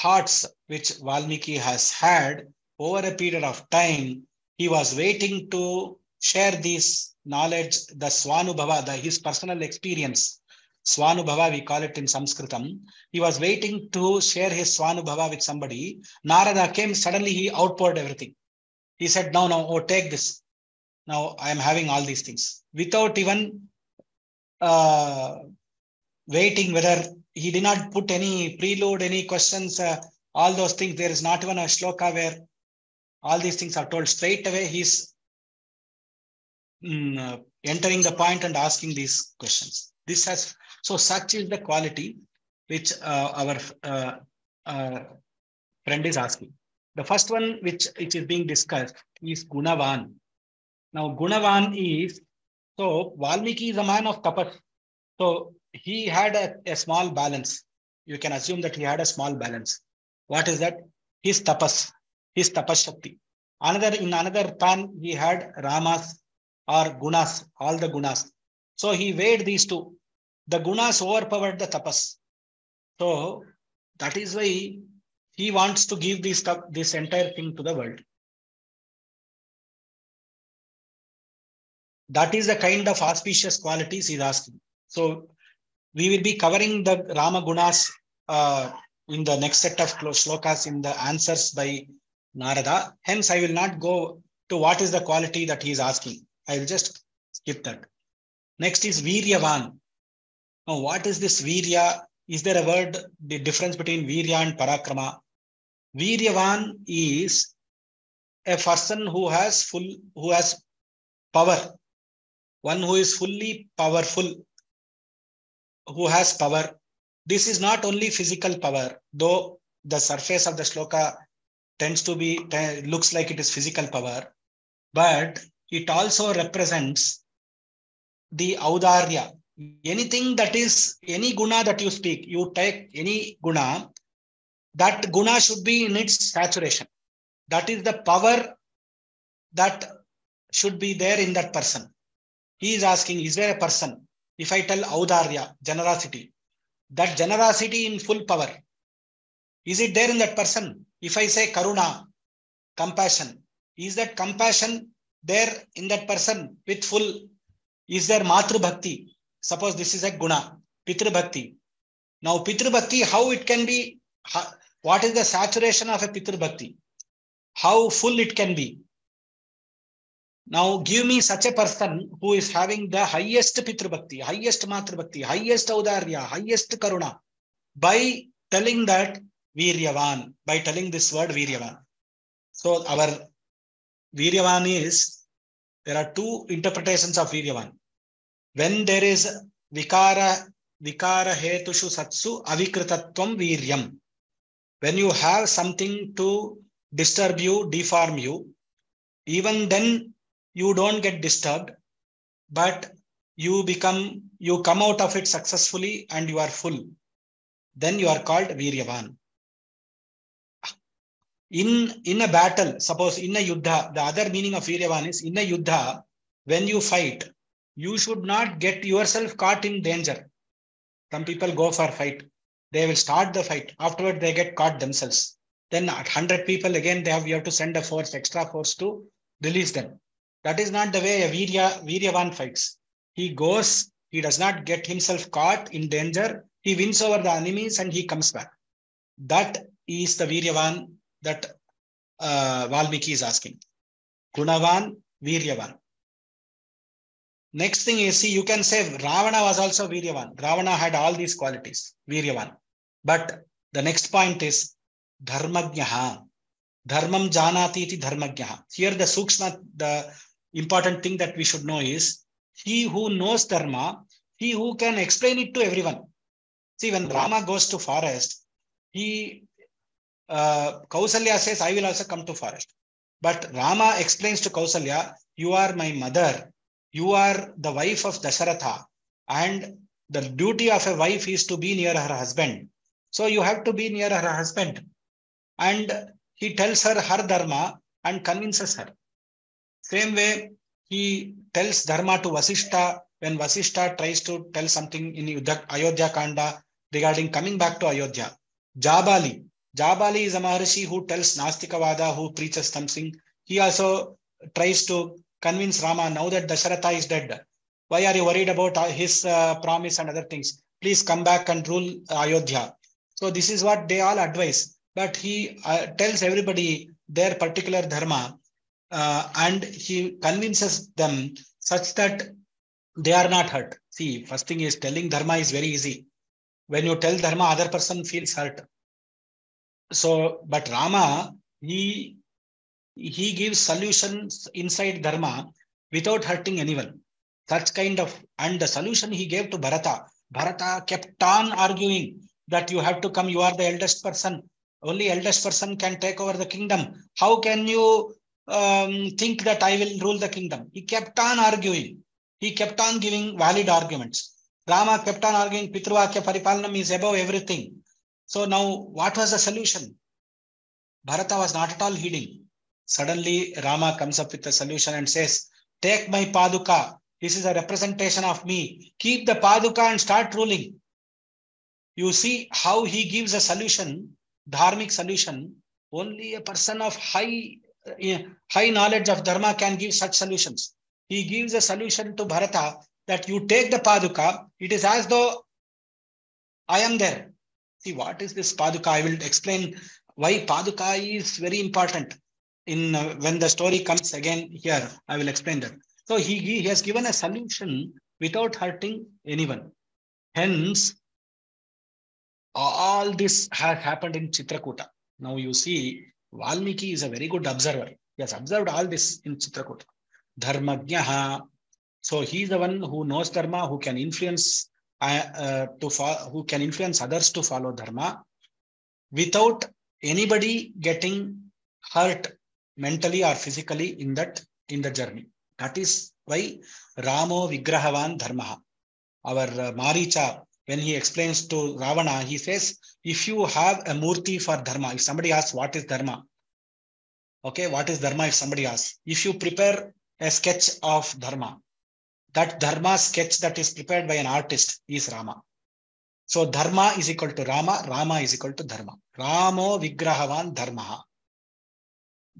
thoughts which Valmiki has had over a period of time, he was waiting to share this knowledge, the Swanubhava, the, his personal experience. Swanubhava, we call it in Sanskritam. He was waiting to share his Swanubhava with somebody. Narada came, suddenly he outpoured everything. He said, no, no, oh, take this. Now I am having all these things. Without even uh, waiting whether he did not put any preload, any questions, uh, all those things. There is not even a shloka where all these things are told straight away. He's mm, uh, entering the point and asking these questions. This has so such is the quality which uh, our uh, uh, friend is asking. The first one which, which is being discussed is Gunavan. Now Gunavan is so Valmiki is a man of tapas. So he had a, a small balance. You can assume that he had a small balance. What is that? His tapas his tapas shakti. Another in another pan he had ramas or gunas, all the gunas. So he weighed these two. The gunas overpowered the tapas. So that is why he wants to give this this entire thing to the world. That is the kind of auspicious qualities he's asking. So we will be covering the Rama Gunas uh, in the next set of slokas in the answers by Narada. Hence, I will not go to what is the quality that he is asking. I will just skip that. Next is Viryavan. Now, what is this Virya? Is there a word, the difference between Virya and Parakrama? Viryavan is a person who has full, who has power. One who is fully powerful, who has power. This is not only physical power, though the surface of the sloka tends to be, looks like it is physical power, but it also represents the audarya. Anything that is, any guna that you speak, you take any guna, that guna should be in its saturation. That is the power that should be there in that person. He is asking, is there a person? If I tell audarya, generosity, that generosity in full power, Is it there in that person? If I say karuna, compassion, is that compassion there in that person with full? Is there matru bhakti? Suppose this is a guna, pitru bhakti. Now pitru bhakti, how it can be? What is the saturation of a pitru bhakti? How full it can be? Now give me such a person who is having the highest pitru bhakti, highest matru bhakti, highest audarya, highest karuna by telling that Viryavan, by telling this word Viryavan. So our Viryavan is, there are two interpretations of Viryavan. When there is Vikara, Vikara Hetushu Satsu Avikritatvam Viryam. When you have something to disturb you, deform you, even then you don't get disturbed, but you become, you come out of it successfully and you are full. Then you are called Viryavan. In in a battle suppose in a yuddha the other meaning of viryavan is in a yuddha when you fight you should not get yourself caught in danger. Some people go for fight. They will start the fight. Afterward they get caught themselves. Then at 100 people again they have you have to send a force extra force to release them that is not the way a virya viryavan fights he goes he does not get himself caught in danger he wins over the enemies and he comes back that is the viryavan that uh, Valmiki is asking. Gunavan, Viryavan. Next thing is, see, you can say Ravana was also Viryavan. Ravana had all these qualities, Viryavan. But the next point is Dharmagyaha. Dharmam janati iti dharmagyaha. Here the sukshma, the important thing that we should know is he who knows dharma, he who can explain it to everyone. See, when Rama goes to forest, he uh, Kausalya says, I will also come to forest. But Rama explains to Kausalya, you are my mother. You are the wife of Dasharatha. And the duty of a wife is to be near her husband. So you have to be near her husband. And he tells her her dharma and convinces her. Same way, he tells dharma to Vasishta when Vasishta tries to tell something in Ayodhya Kanda regarding coming back to Ayodhya. Jabali, Jabali is a Maharishi who tells Nastikavada, who preaches something. He also tries to convince Rama now that Dasharatha is dead. Why are you worried about his uh, promise and other things? Please come back and rule Ayodhya. So this is what they all advise. But he uh, tells everybody their particular dharma uh, and he convinces them such that they are not hurt. See, first thing is telling dharma is very easy. When you tell dharma, other person feels hurt. So but rama he he gives solutions inside dharma without hurting anyone. Such kind of and the solution he gave to bharata. Bharata kept on arguing that you have to come you are the eldest person. Only eldest person can take over the kingdom. How can you um, think that i will rule the kingdom he kept on arguing he kept on giving valid arguments rama kept on arguing pitruvakya paripalanam is above everything so now what was the solution? Bharata was not at all heeding. Suddenly Rama comes up with a solution and says, take my Paduka. This is a representation of me. Keep the Paduka and start ruling. You see how he gives a solution, dharmic solution. Only a person of high, high knowledge of dharma can give such solutions. He gives a solution to Bharata that you take the Paduka. It is as though I am there. See, what is this Paduka? I will explain why Paduka is very important. In uh, when the story comes again here, I will explain that. So he, he has given a solution without hurting anyone. Hence, all this has happened in Chitrakuta. Now you see, Valmiki is a very good observer. He has observed all this in Chitrakuta. Dharmagyaha. So he is the one who knows Dharma, who can influence uh, to who can influence others to follow dharma without anybody getting hurt mentally or physically in that in the journey that is why ramo vigrahavan dharma our uh, maricha when he explains to ravana he says if you have a murti for dharma if somebody asks what is dharma okay what is dharma if somebody asks if you prepare a sketch of dharma that dharma sketch that is prepared by an artist is Rama. So dharma is equal to Rama, Rama is equal to dharma. Ramo vigrahavan dharma.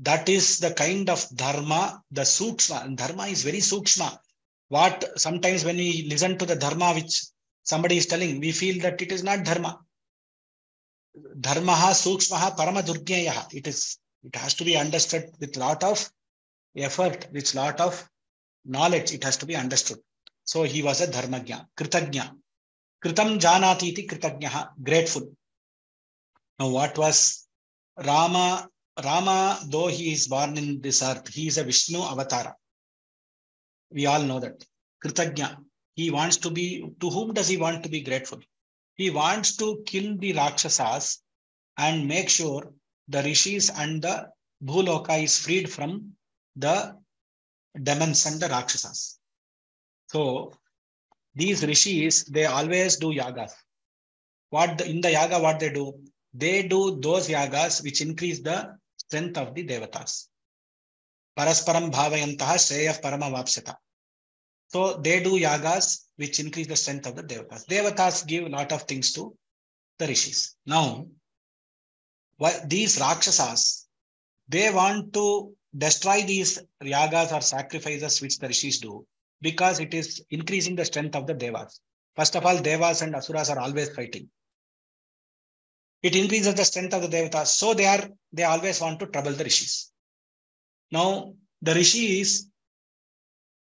That is the kind of dharma, the sukshma. Dharma is very sukshma. What sometimes when we listen to the dharma which somebody is telling, we feel that it is not dharma. Dharmaha sukshmaha parama durgyayaha. It is it has to be understood with lot of effort, with lot of knowledge. It has to be understood. So he was a dharmagya, kritagya. Kritam janati iti kritagya, grateful. Now what was Rama? Rama, though he is born in this earth, he is a Vishnu avatara. We all know that. Kritagya. He wants to be, to whom does he want to be grateful? He wants to kill the Rakshasas and make sure the rishis and the Bhuloka is freed from the demons and the Rakshasas. So these rishis, they always do yagas. What the, in the yaga, what they do? They do those yagas which increase the strength of the devatas. Parasparam bhavayantaha shreya parama vapsata. So they do yagas which increase the strength of the devatas. Devatas give a lot of things to the rishis. Now, these rakshasas, they want to destroy these yagas or sacrifices which the rishis do because it is increasing the strength of the devas. First of all, devas and asuras are always fighting. It increases the strength of the devatas. So they are they always want to trouble the rishis. Now, the rishis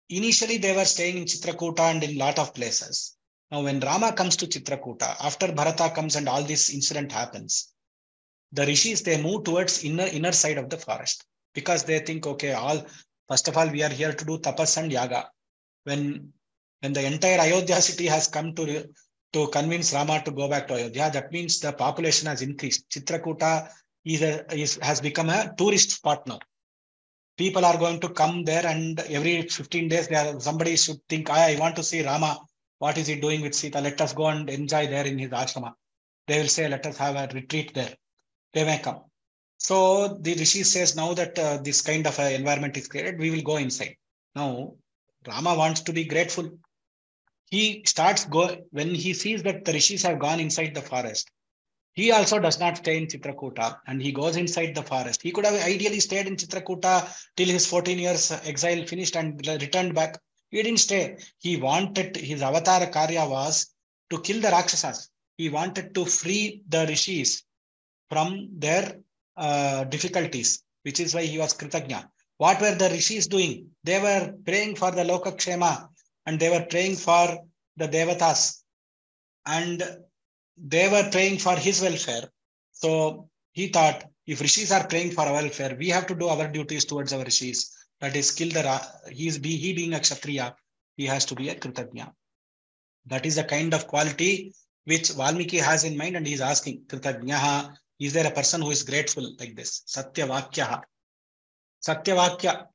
initially they were staying in Chitrakuta and in lot of places. Now, when Rama comes to Chitrakuta, after Bharata comes and all this incident happens, the rishis they move towards inner inner side of the forest because they think, okay, all first of all, we are here to do tapas and yaga. When when the entire Ayodhya city has come to to convince Rama to go back to Ayodhya, that means the population has increased. Chitrakuta is, a, is has become a tourist spot now people are going to come there and every 15 days there somebody should think I, I want to see rama. What is he doing with sita? Let us go and enjoy there in his ashrama. They will say let us have a retreat there. They may come. So the rishi says now that uh, this kind of a environment is created we will go inside. Now rama wants to be grateful. He starts go when he sees that the rishis have gone inside the forest he also does not stay in Chitrakuta and he goes inside the forest. He could have ideally stayed in Chitrakuta till his 14 years exile finished and returned back. He didn't stay. He wanted, his avatar karya was to kill the Rakshasas. He wanted to free the rishis from their uh, difficulties, which is why he was Kritagnya. What were the rishis doing? They were praying for the Lokakshema and they were praying for the Devatas. And they were praying for his welfare. So he thought, if rishis are praying for our welfare, we have to do our duties towards our rishis. That is, kill the he is be he being a kshatriya, he has to be a kritagnya. That is the kind of quality which Valmiki has in mind, and he is asking kritagnya. Is there a person who is grateful like this? Satya vakya. Satya vakya.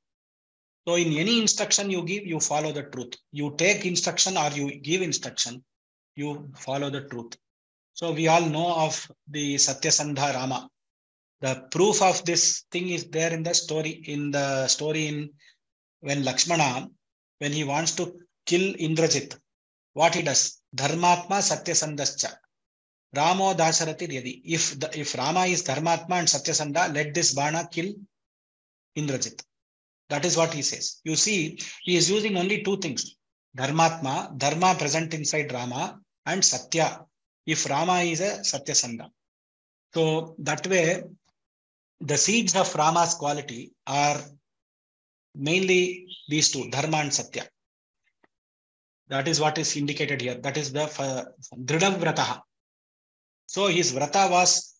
So in any instruction you give, you follow the truth. You take instruction or you give instruction, you follow the truth. So we all know of the Satyasandha Rama. The proof of this thing is there in the story, in the story in when Lakshmana, when he wants to kill Indrajit, what he does? Dharmatma Satyasandascha. Ramo Dasharati Yadi. If the, if Rama is Dharmatma and Satyasandha, let this Bana kill Indrajit. That is what he says. You see, he is using only two things. Dharmatma, Dharma present inside Rama, and Satya, if Rama is a Satyasandha. So that way, the seeds of Rama's quality are mainly these two, Dharma and Satya. That is what is indicated here. That is the Dhrida Vrataha. So his Vrata was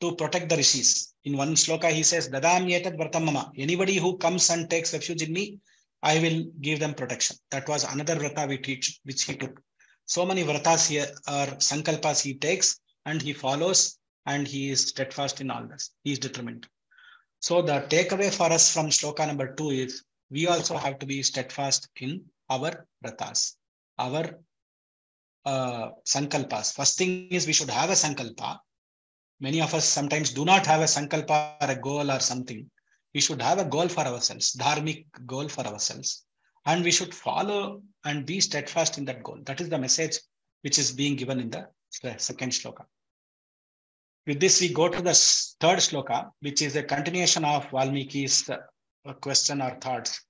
to protect the rishis. In one sloka, he says, Dadam yetat Vratamama. Anybody who comes and takes refuge in me, I will give them protection. That was another Vrata we teach, which he took so many vratas here or sankalpas he takes and he follows and he is steadfast in all this. He is determined. So the takeaway for us from shloka number two is we also have to be steadfast in our vratas, our uh, sankalpas. First thing is we should have a sankalpa. Many of us sometimes do not have a sankalpa or a goal or something. We should have a goal for ourselves, dharmic goal for ourselves and we should follow and be steadfast in that goal. That is the message which is being given in the second shloka. With this, we go to the third shloka, which is a continuation of Valmiki's uh, question or thoughts.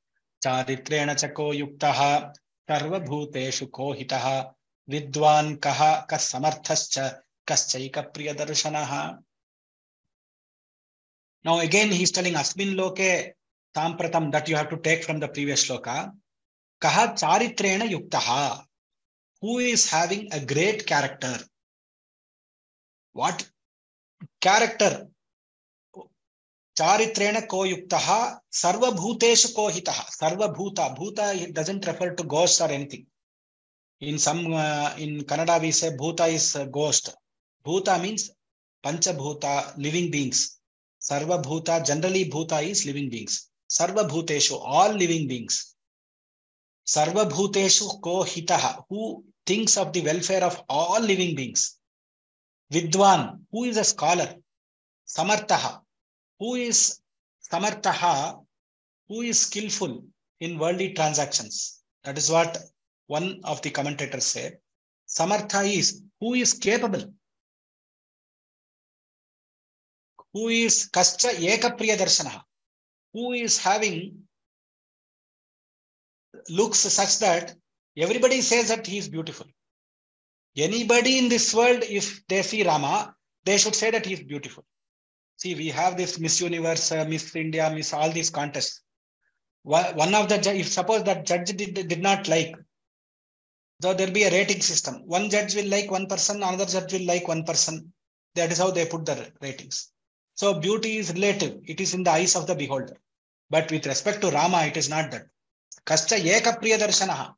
Charitrena chako yuktaha sarvabhuteshu kohitaha vidwan kaha kasamarthascha kaschaika priyadarshanah. Now again, he's telling Asmin Loke Sampratam that you have to take from the previous shloka. Kaha charitrena yuktaha. Who is having a great character? What character? Charitrena ko yuktaha sarva bhuteshu ko hitaha. Sarva bhuta. Bhuta doesn't refer to ghosts or anything. In some, uh, in Kannada we say bhuta is a ghost. Bhuta means panchabhuta, living beings. Sarva bhuta, generally bhuta is living beings. Sarva bhuteshu, all living beings. Sarva bhuteshu ko hitaha, who thinks of the welfare of all living beings. Vidwan, who is a scholar. Samartaha, who is Samartaha, who is skillful in worldly transactions. That is what one of the commentators said. Samartha is who is capable. Who is Kascha Ekapriya Darshana, who is having looks such that everybody says that he is beautiful. Anybody in this world, if they see Rama, they should say that he is beautiful. See, we have this Miss Universe, uh, Miss India, Miss all these contests. One of the, if suppose that judge did, did not like, so there'll be a rating system. One judge will like one person, another judge will like one person. That is how they put the ratings. So beauty is relative. It is in the eyes of the beholder. But with respect to Rama, it is not that. Kascha eka priya darshanaha.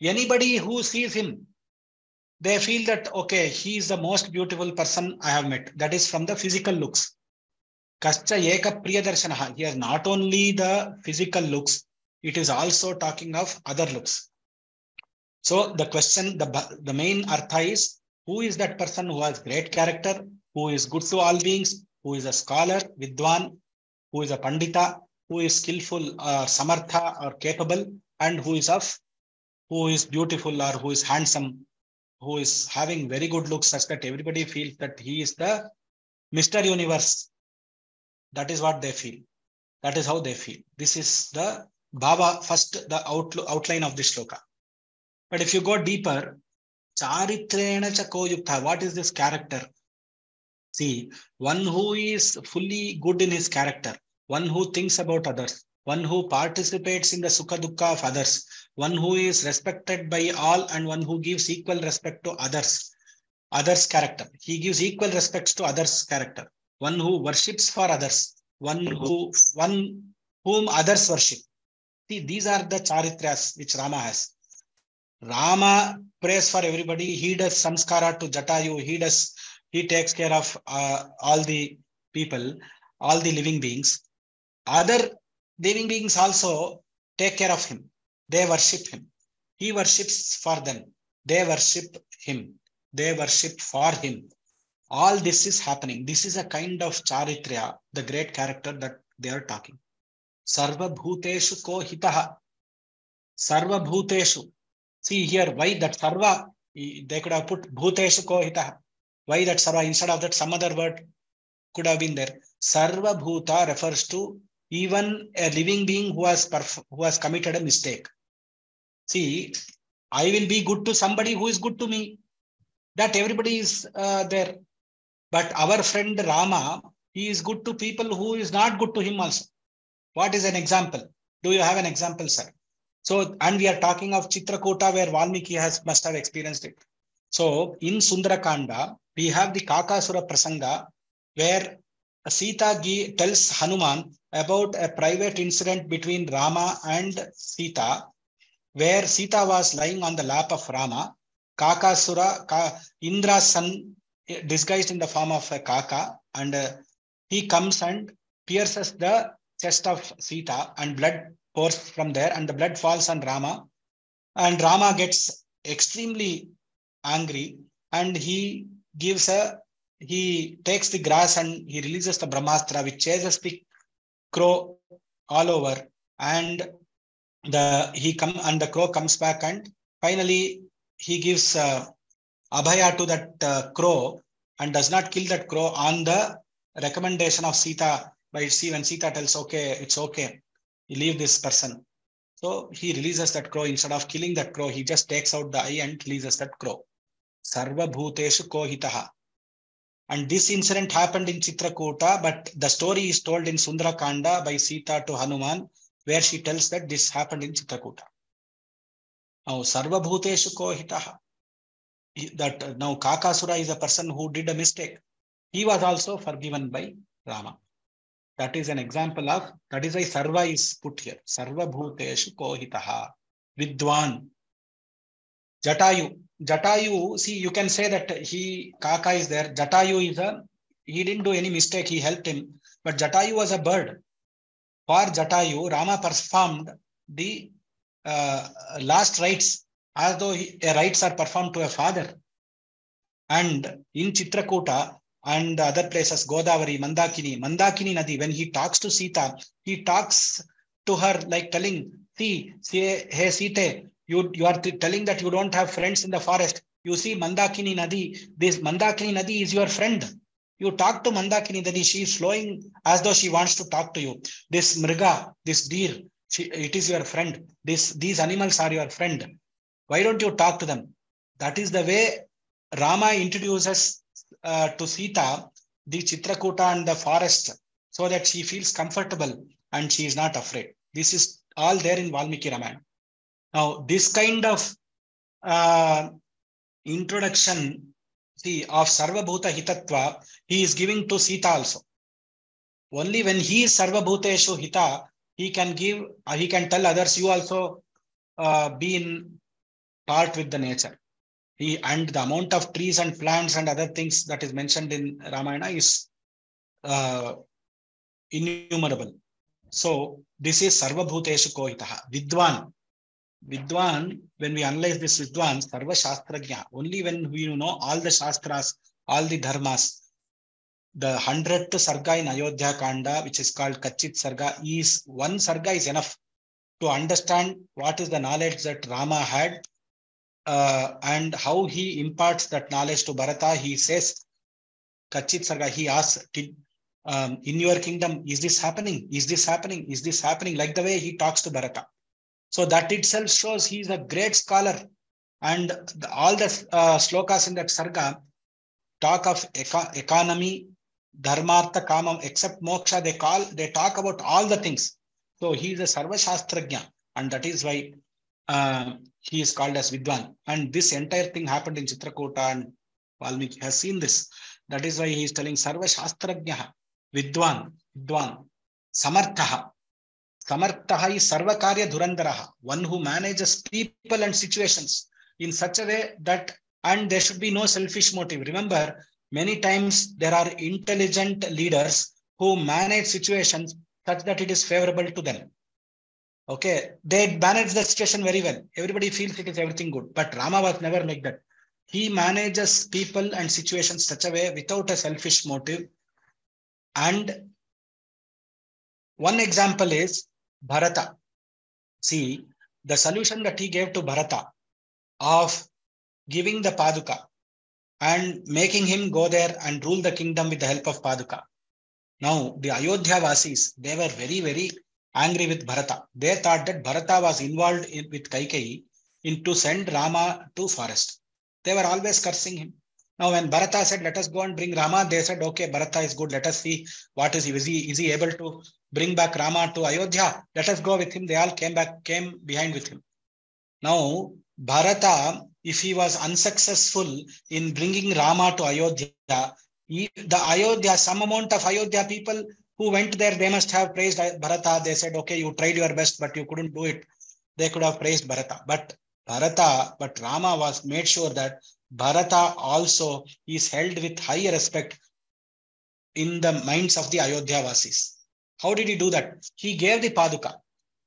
Anybody who sees him, they feel that, okay, he is the most beautiful person I have met. That is from the physical looks. Kascha eka priya darshanaha. Here, not only the physical looks, it is also talking of other looks. So the question, the, the main artha is, who is that person who has great character, who is good to all beings, who is a scholar, Vidwan, who is a Pandita, who is skillful or Samartha or capable, and who is of, who is beautiful or who is handsome, who is having very good looks such that everybody feels that he is the Mr. Universe. That is what they feel. That is how they feel. This is the bhava, first the out, outline of this shloka. But if you go deeper, Charitrena Chakoyukta, what is this character? See, one who is fully good in his character, one who thinks about others, one who participates in the sukha dukkha of others, one who is respected by all and one who gives equal respect to others, others' character. He gives equal respects to others' character. One who worships for others, one who one whom others worship. See, these are the charitras which Rama has. Rama prays for everybody. He does samskara to Jatayu. He does he takes care of uh, all the people, all the living beings. Other living beings also take care of him. They worship him. He worships for them. They worship him. They worship for him. All this is happening. This is a kind of charitrya, the great character that they are talking. Sarva bhuteshu ko hitaha. Sarva bhuteshu. See here, why that sarva, they could have put bhuteshu ko hitaha. Why that sarva instead of that some other word could have been there. Sarva bhuta refers to even a living being who has who has committed a mistake. See, I will be good to somebody who is good to me. That everybody is uh, there. But our friend Rama, he is good to people who is not good to him also. What is an example? Do you have an example, sir? So, and we are talking of Chitrakuta where Valmiki has must have experienced it. So, in Sundarakanda, we have the Kakasura Prasanga where Sita tells Hanuman about a private incident between Rama and Sita, where Sita was lying on the lap of Rama. Kakasura, Ka, Indra's son, disguised in the form of a Kaka, and uh, he comes and pierces the chest of Sita, and blood pours from there, and the blood falls on Rama. And Rama gets extremely angry, and he gives a he takes the grass and he releases the Brahmastra, which chases the crow all over. And the he come and the crow comes back and finally he gives uh, Abhaya to that uh, crow and does not kill that crow on the recommendation of Sita by see when Sita tells, okay, it's okay, you leave this person. So he releases that crow instead of killing that crow, he just takes out the eye and releases that crow. Sarva bhuteshu kohitaha. And this incident happened in Chitrakuta, but the story is told in Sundarakanda by Sita to Hanuman, where she tells that this happened in Chitrakuta. Now, Sarva bhuteshu kohitaha. That uh, now Kakasura is a person who did a mistake. He was also forgiven by Rama. That is an example of, that is why Sarva is put here. Sarva bhuteshu kohitaha. Vidwan. Jatayu. Jatayu, see, you can say that he, Kaka is there. Jatayu is a, he didn't do any mistake. He helped him. But Jatayu was a bird. For Jatayu, Rama performed the uh, last rites as though he, rites are performed to a father. And in Chitrakuta and other places, Godavari, Mandakini, Mandakini Nadi, when he talks to Sita, he talks to her like telling, see, hey Sita, you, you are telling that you don't have friends in the forest. You see Mandakini Nadi, this Mandakini Nadi is your friend. You talk to Mandakini Nadi, she is flowing as though she wants to talk to you. This Mriga, this deer, she, it is your friend. This, these animals are your friend. Why don't you talk to them? That is the way Rama introduces uh, to Sita the Chitrakuta and the forest so that she feels comfortable and she is not afraid. This is all there in Valmiki Ramayana. Now, this kind of uh, introduction see, of Sarvabhuta Hitatva, he is giving to Sita also. Only when he is Sarvabhuteshu Hita, he can give, uh, he can tell others, you also uh, be in part with the nature. He, and the amount of trees and plants and other things that is mentioned in Ramayana is uh, innumerable. So this is Sarvabhuteshu Kohitaha. Vidwan. Vidwan, when we analyze this Vidwan, Sarva Shastrajna, only when we know all the Shastras, all the Dharmas, the hundredth Sarga in Ayodhya Kanda, which is called Kachit Sarga, is one Sarga is enough to understand what is the knowledge that Rama had uh, and how he imparts that knowledge to Bharata. He says, Kachit Sarga, he asks, um, in your kingdom, is this happening? Is this happening? Is this happening? Like the way he talks to Bharata. So that itself shows he is a great scholar. And the, all the uh, slokas in that Sarga talk of eco economy, dharmartha, kamam, except moksha, they call, they talk about all the things. So he is a Sarva Shastrajna. And that is why uh, he is called as Vidwan. And this entire thing happened in Chitrakuta and Valmiki has seen this. That is why he is telling Sarva Vidwan, Vidwan, Samarthaha. Samarthaha is Sarvakarya Dhurandaraha, one who manages people and situations in such a way that, and there should be no selfish motive. Remember, many times there are intelligent leaders who manage situations such that it is favorable to them. Okay, they manage the situation very well. Everybody feels it is everything good. But Rama was never like that. He manages people and situations such a way without a selfish motive. And one example is Bharata. See, the solution that he gave to Bharata of giving the Paduka and making him go there and rule the kingdom with the help of Paduka. Now, the Ayodhya Vasis, they were very, very angry with Bharata. They thought that Bharata was involved in, with Kaikeyi in to send Rama to forest. They were always cursing him. Now, when Bharata said, let us go and bring Rama, they said, okay, Bharata is good. Let us see what is he. Is he, is he able to bring back Rama to Ayodhya? Let us go with him. They all came back, came behind with him. Now, Bharata, if he was unsuccessful in bringing Rama to Ayodhya, he, the Ayodhya, some amount of Ayodhya people who went there, they must have praised Bharata. They said, okay, you tried your best, but you couldn't do it. They could have praised Bharata. But Bharata, but Rama was made sure that Bharata also is held with high respect in the minds of the Ayodhya Vasis. How did he do that? He gave the Paduka.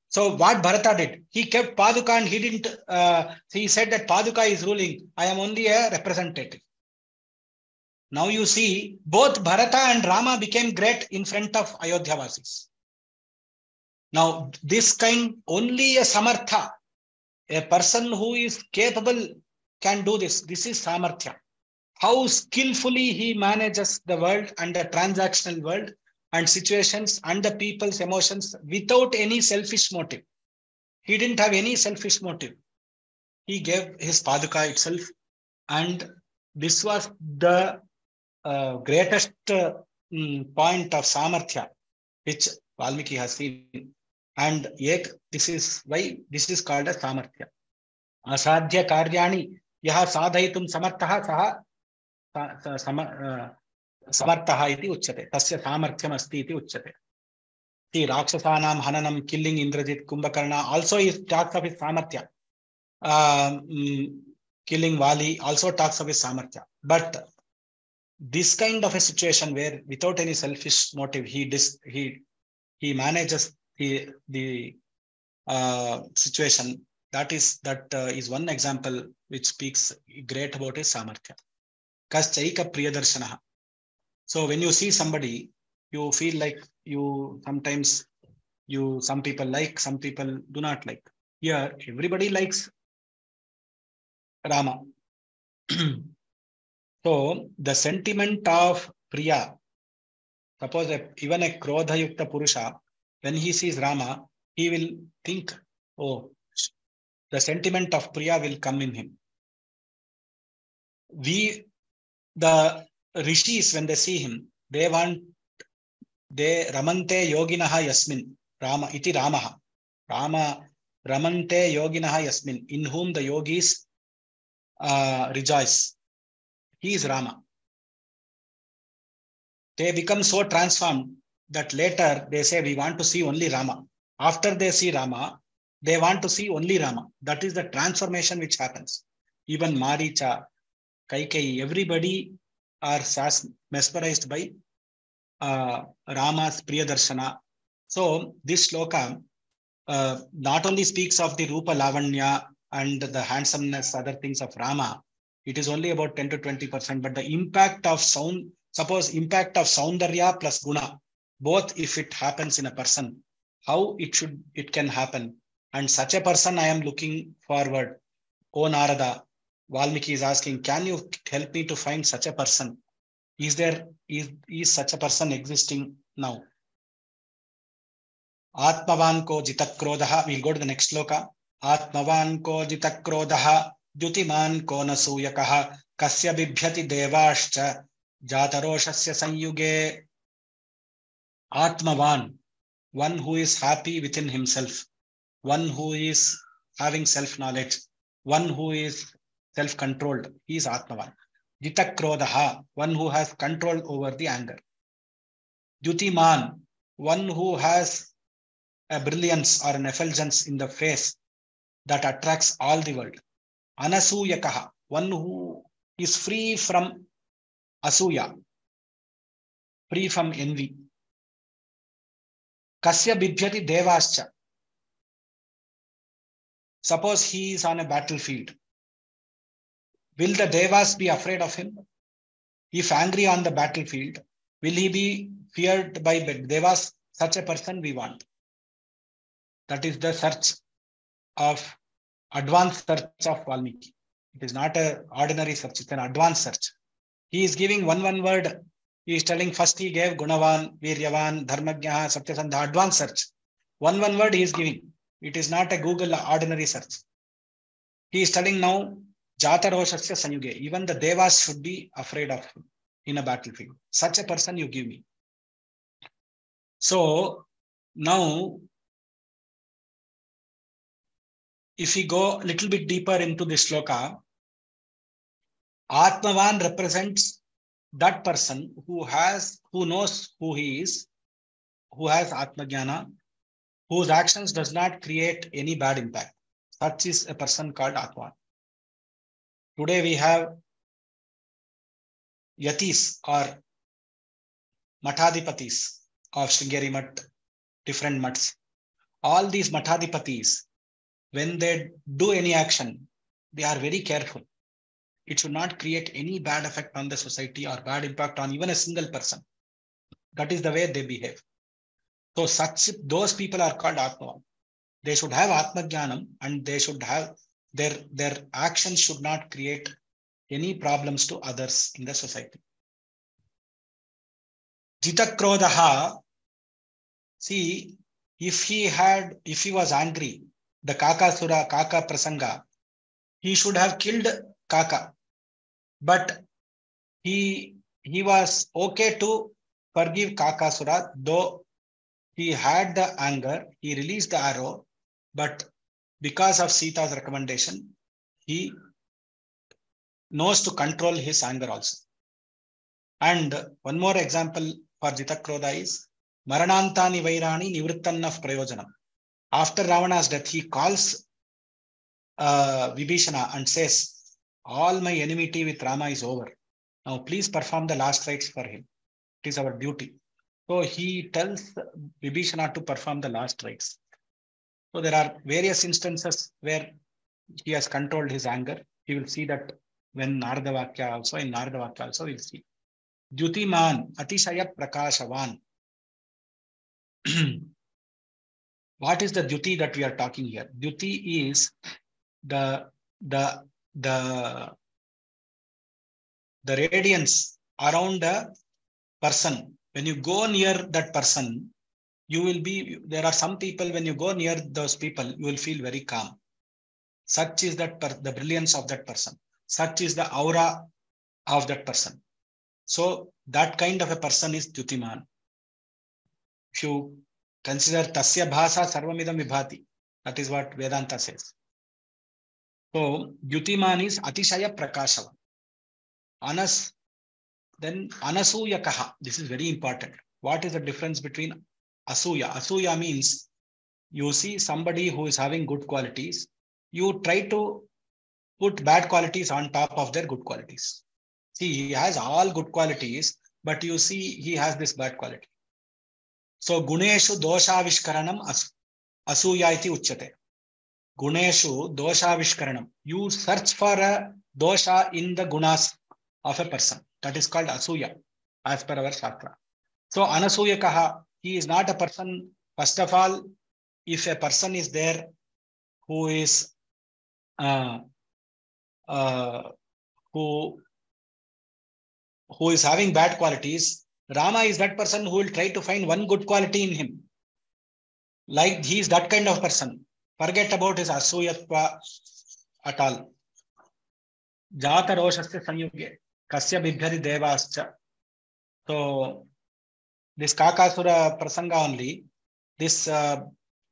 So what Bharata did, he kept Paduka and he didn't, uh, he said that Paduka is ruling. I am only a representative. Now you see, both Bharata and Rama became great in front of Ayodhya Vasis. Now, this kind, only a Samartha, a person who is capable can do this. This is Samarthya. How skillfully he manages the world and the transactional world and situations and the people's emotions without any selfish motive. He didn't have any selfish motive. He gave his paduka itself, and this was the uh, greatest uh, mm, point of samarthya which Valmiki has seen. And yet, this is why this is called a samarthya. Asadhya karyani yaha sadhaitum samartha saha uh, समर्थ उच्यते। तस्य सामर्थ्यम अस्ती उच्यते। राक्षसा हननम killing Indrajit Kumbhakarna also talks of samarthya. Killing Vali also talks of samarthya. But this kind of a situation where without any selfish motive he dis he he manages the situation that is that is one example which speaks great about a samarthya. कश्चक Priyadarshan So when you see somebody, you feel like you sometimes you some people like, some people do not like. Here, everybody likes Rama. so the sentiment of Priya, suppose a, even a Krodha Yukta Purusha, when he sees Rama, he will think, oh, the sentiment of Priya will come in him. We, the rishis, when they see him, they want, they ramante yoginaha yasmin, Rama, iti Ramaha. Rama, ramante yoginaha yasmin, in whom the yogis uh, rejoice. He is Rama. They become so transformed that later they say, We want to see only Rama. After they see Rama, they want to see only Rama. That is the transformation which happens. Even Maricha, Kaikeyi, everybody are mesmerized by uh, Rama's Priyadarshana. So this sloka uh, not only speaks of the Rupa Lavanya and the handsomeness, other things of Rama, it is only about 10 to 20%. But the impact of sound, suppose impact of Saundarya plus Guna, both if it happens in a person, how it should, it can happen. And such a person I am looking forward. O Narada, Valmiki is asking, can you help me to find such a person? Is there is, is such a person existing now? Atmavan ko jitakrodaha. We'll go to the next sloka. Atmavan ko jitakrodaha. Dyutiman ko nasuyakaha. Kasya bibhyati devashcha. Jataroshasya sanyuge. Atmavan. One who is happy within himself. One who is having self-knowledge. One who is self controlled he is atmavan jitakrodaha one who has control over the anger dyutiman one who has a brilliance or an effulgence in the face that attracts all the world. Anasuyakaha, one who is free from asuya, free from envy. Kasya bibhyati devascha. Suppose he is on a battlefield. Will the devas be afraid of him? If angry on the battlefield, will he be feared by devas? Such a person we want. That is the search of advanced search of Valmiki. It is not an ordinary search, it's an advanced search. He is giving one one word. He is telling first he gave Gunavan, Viryavan, Dharmagya, Satyasandha, advanced search. One one word he is giving. It is not a Google ordinary search. He is telling now Jataroshasya Sanyuge. Even the Devas should be afraid of him in a battlefield. Such a person you give me. So now if we go a little bit deeper into this sloka, Atmavan represents that person who has, who knows who he is, who has Atmajnana, whose actions does not create any bad impact. Such is a person called Atman. Today we have yatis or matadipatis of Sringeri Mat, different mats. All these matadipatis when they do any action, they are very careful. It should not create any bad effect on the society or bad impact on even a single person. That is the way they behave. So such those people are called Atma. They should have Atma Jnanam and they should have their, their actions should not create any problems to others in the society. Jitakrodaha, see, if he had, if he was angry, the Kakasura, Kaka Prasanga, he should have killed Kaka. But he he was okay to forgive Kakasura, though he had the anger, he released the arrow, but because of Sita's recommendation, he knows to control his anger also. And one more example for Jitakroda is Maranantani Vairani Nivrittanaf Prayojanam. After Ravana's death, he calls uh, Vibhishana and says, All my enmity with Rama is over. Now, please perform the last rites for him. It is our duty. So he tells Vibhishana to perform the last rites. So there are various instances where he has controlled his anger. He will see that when Narada Vakya also, in Narada Vakya also, we'll see. Dyutiman, Atishaya Prakashavan. what is the dyuti that we are talking here? Dyuti is the the the the radiance around a person. When you go near that person, you will be, there are some people, when you go near those people, you will feel very calm. Such is that per, the brilliance of that person. Such is the aura of that person. So that kind of a person is Dyutiman. If you consider Tasya Bhasa Sarvamidam Vibhati, that is what Vedanta says. So Dyutiman is Atishaya Prakashava. Anas, then Anasuyakaha. This is very important. What is the difference between Asuya? Asuya means you see somebody who is having good qualities, you try to put bad qualities on top of their good qualities. See, he has all good qualities, but you see he has this bad quality. So Guneshu Doshavishkaranam Asuya iti uchyate. Guneshu Doshavishkaranam. You search for a dosha in the gunas of a person. That is called Asuya, as per our Shastra. So Anasuya Kaha, he is not a person. First of all, if a person is there who is uh, uh, who who is having bad qualities, Rama is that person who will try to find one good quality in him. Like he is that kind of person. Forget about his asuyatva at all. Jata roshasya sanyuge kasya bibhyati devascha. So this Kakasura prasanga only, this uh,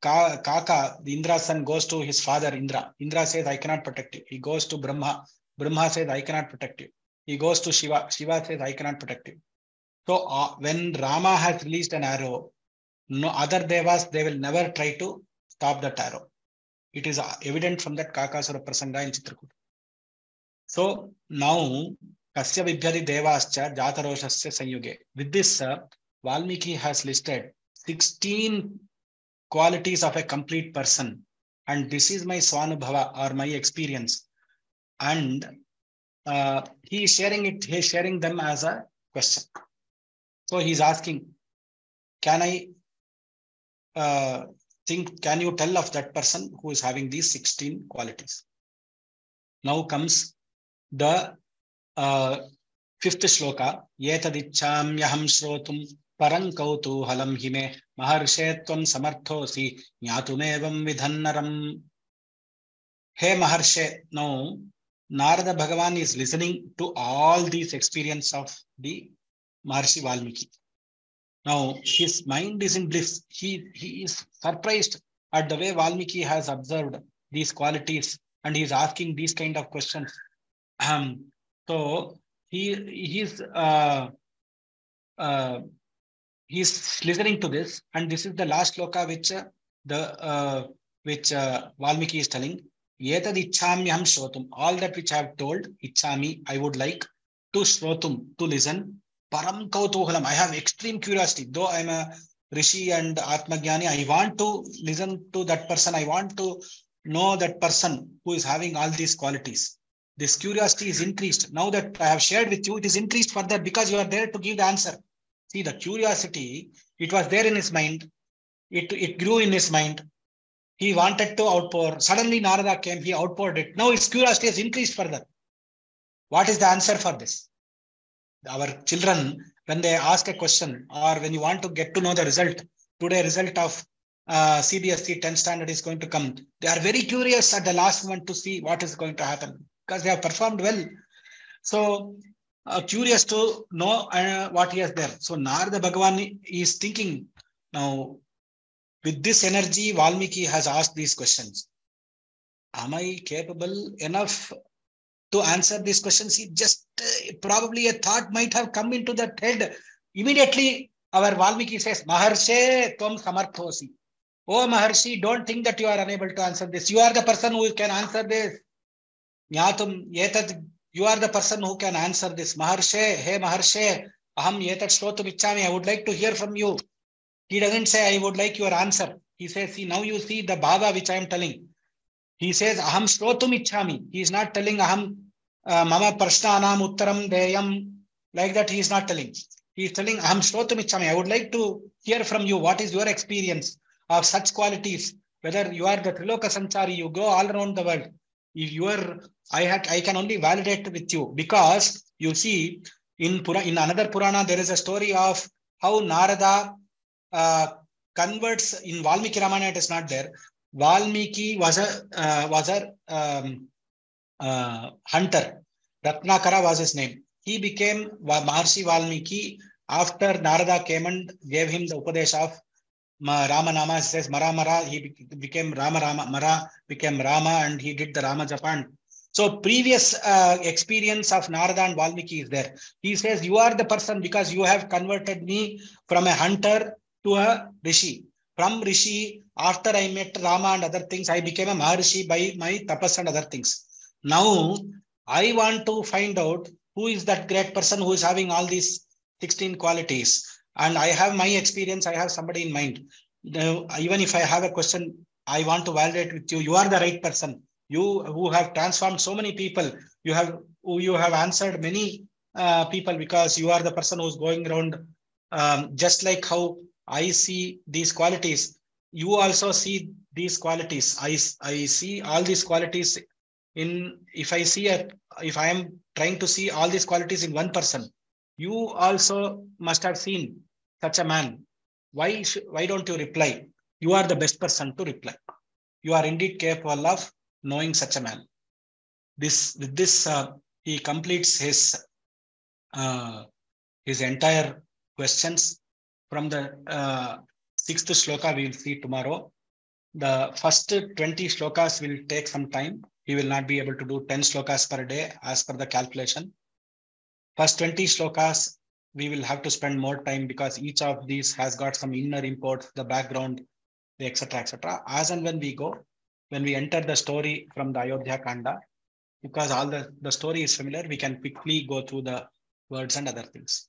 Ka- Kaka, the Indra's son, goes to his father Indra. Indra says, I cannot protect you. He goes to Brahma. Brahma says, I cannot protect you. He goes to Shiva. Shiva says, I cannot protect you. So uh, when Rama has released an arrow, no other devas, they will never try to stop that arrow. It is evident from that Kakasura Prasanga in Chitrakuta. So now, Kasya Vibhyari Devascha Jataroshasya Sanyuge. With this, uh, Valmiki has listed 16 qualities of a complete person. And this is my Swanubhava or my experience. And uh, he is sharing it, he is sharing them as a question. So he's asking, can I uh, think, can you tell of that person who is having these 16 qualities? Now comes the uh, fifth shloka, Yetadichhamyaham shrotum परं कौतूहलं हि मे। महर्षे त्वं समर्थोऽसि, ज्ञातुमेवं हे महर्षे, now, Narada Bhagavan is listening to all these experience of the Maharshi Valmiki. Now his mind is in bliss he at the way Valmiki has observed these qualities and he is asking these kind of questions he's listening to this, and this is the last sloka which uh, the uh, which uh, Valmiki is telling. Yetad ichhamyam shrotum. All that which I have told, ichhami, I would like to shrotum, to listen. Param kautuhalam. I have extreme curiosity. Though I'm a rishi and atmagyani, I want to listen to that person. I want to know that person who is having all these qualities. This curiosity is increased. Now that I have shared with you, it is increased further because you are there to give the answer. See, the curiosity, it was there in his mind. It, it grew in his mind. He wanted to outpour. Suddenly Narada came, he outpoured it. Now his curiosity has increased further. What is the answer for this? Our children, when they ask a question or when you want to get to know the result, today result of uh, CBSE 10 standard is going to come. They are very curious at the last moment to see what is going to happen because they have performed well. So uh, curious to know uh, what he has there. So Narada Bhagavan is thinking now with this energy, Valmiki has asked these questions. Am I capable enough to answer these questions? He just uh, probably a thought might have come into that head. Immediately, our Valmiki says, Maharshe Tvam Samarthosi. Oh Maharshi, don't think that you are unable to answer this. You are the person who can answer this. You are the person who can answer this. Maharshe, hey Maharshe, Aham Yetat Shrotum Ichami, I would like to hear from you. He doesn't say, I would like your answer. He says, see, now you see the bhava which I am telling. He says, Aham Shrotum Ichami. He is not telling Aham uh, Mama Prashnanam Uttaram Deyam. Like that, he is not telling. He is telling, Aham Shrotum Ichami. I would like to hear from you. What is your experience? of such qualities, whether you are the Triloka Sanchari, you go all around the world. If you are, I had, I can only validate with you because you see in Pura, in another Purana there is a story of how Narada uh, converts in Valmiki Ramana. It is not there. Valmiki was a uh, was a um, uh, hunter. Ratnakara was his name. He became Maharshi Valmiki after Narada came and gave him the Upadesh of Rama Nama says Mara Mara, he became Rama Rama, Mara became Rama and he did the Rama Japam. So previous uh, experience of Narada and Valmiki is there. He says, you are the person because you have converted me from a hunter to a Rishi. From Rishi, after I met Rama and other things, I became a Maharishi by my tapas and other things. Now, I want to find out who is that great person who is having all these 16 qualities and I have my experience, I have somebody in mind. even if I have a question, I want to validate with you. You are the right person. You who have transformed so many people. You have you have answered many uh, people because you are the person who's going around. Um, just like how I see these qualities, you also see these qualities. I I see all these qualities in. If I see if I am trying to see all these qualities in one person, you also must have seen such a man. Why, why don't you reply? You are the best person to reply. You are indeed capable of knowing such a man. This with this uh, he completes his uh, his entire questions from the uh, sixth shloka. We will see tomorrow. The first 20 shlokas will take some time. He will not be able to do 10 shlokas per day as per the calculation. First 20 shlokas, we will have to spend more time because each of these has got some inner import, the background, the etc., etc. As and when we go, when we enter the story from the Ayodhya Kanda, because all the, the story is familiar, we can quickly go through the words and other things.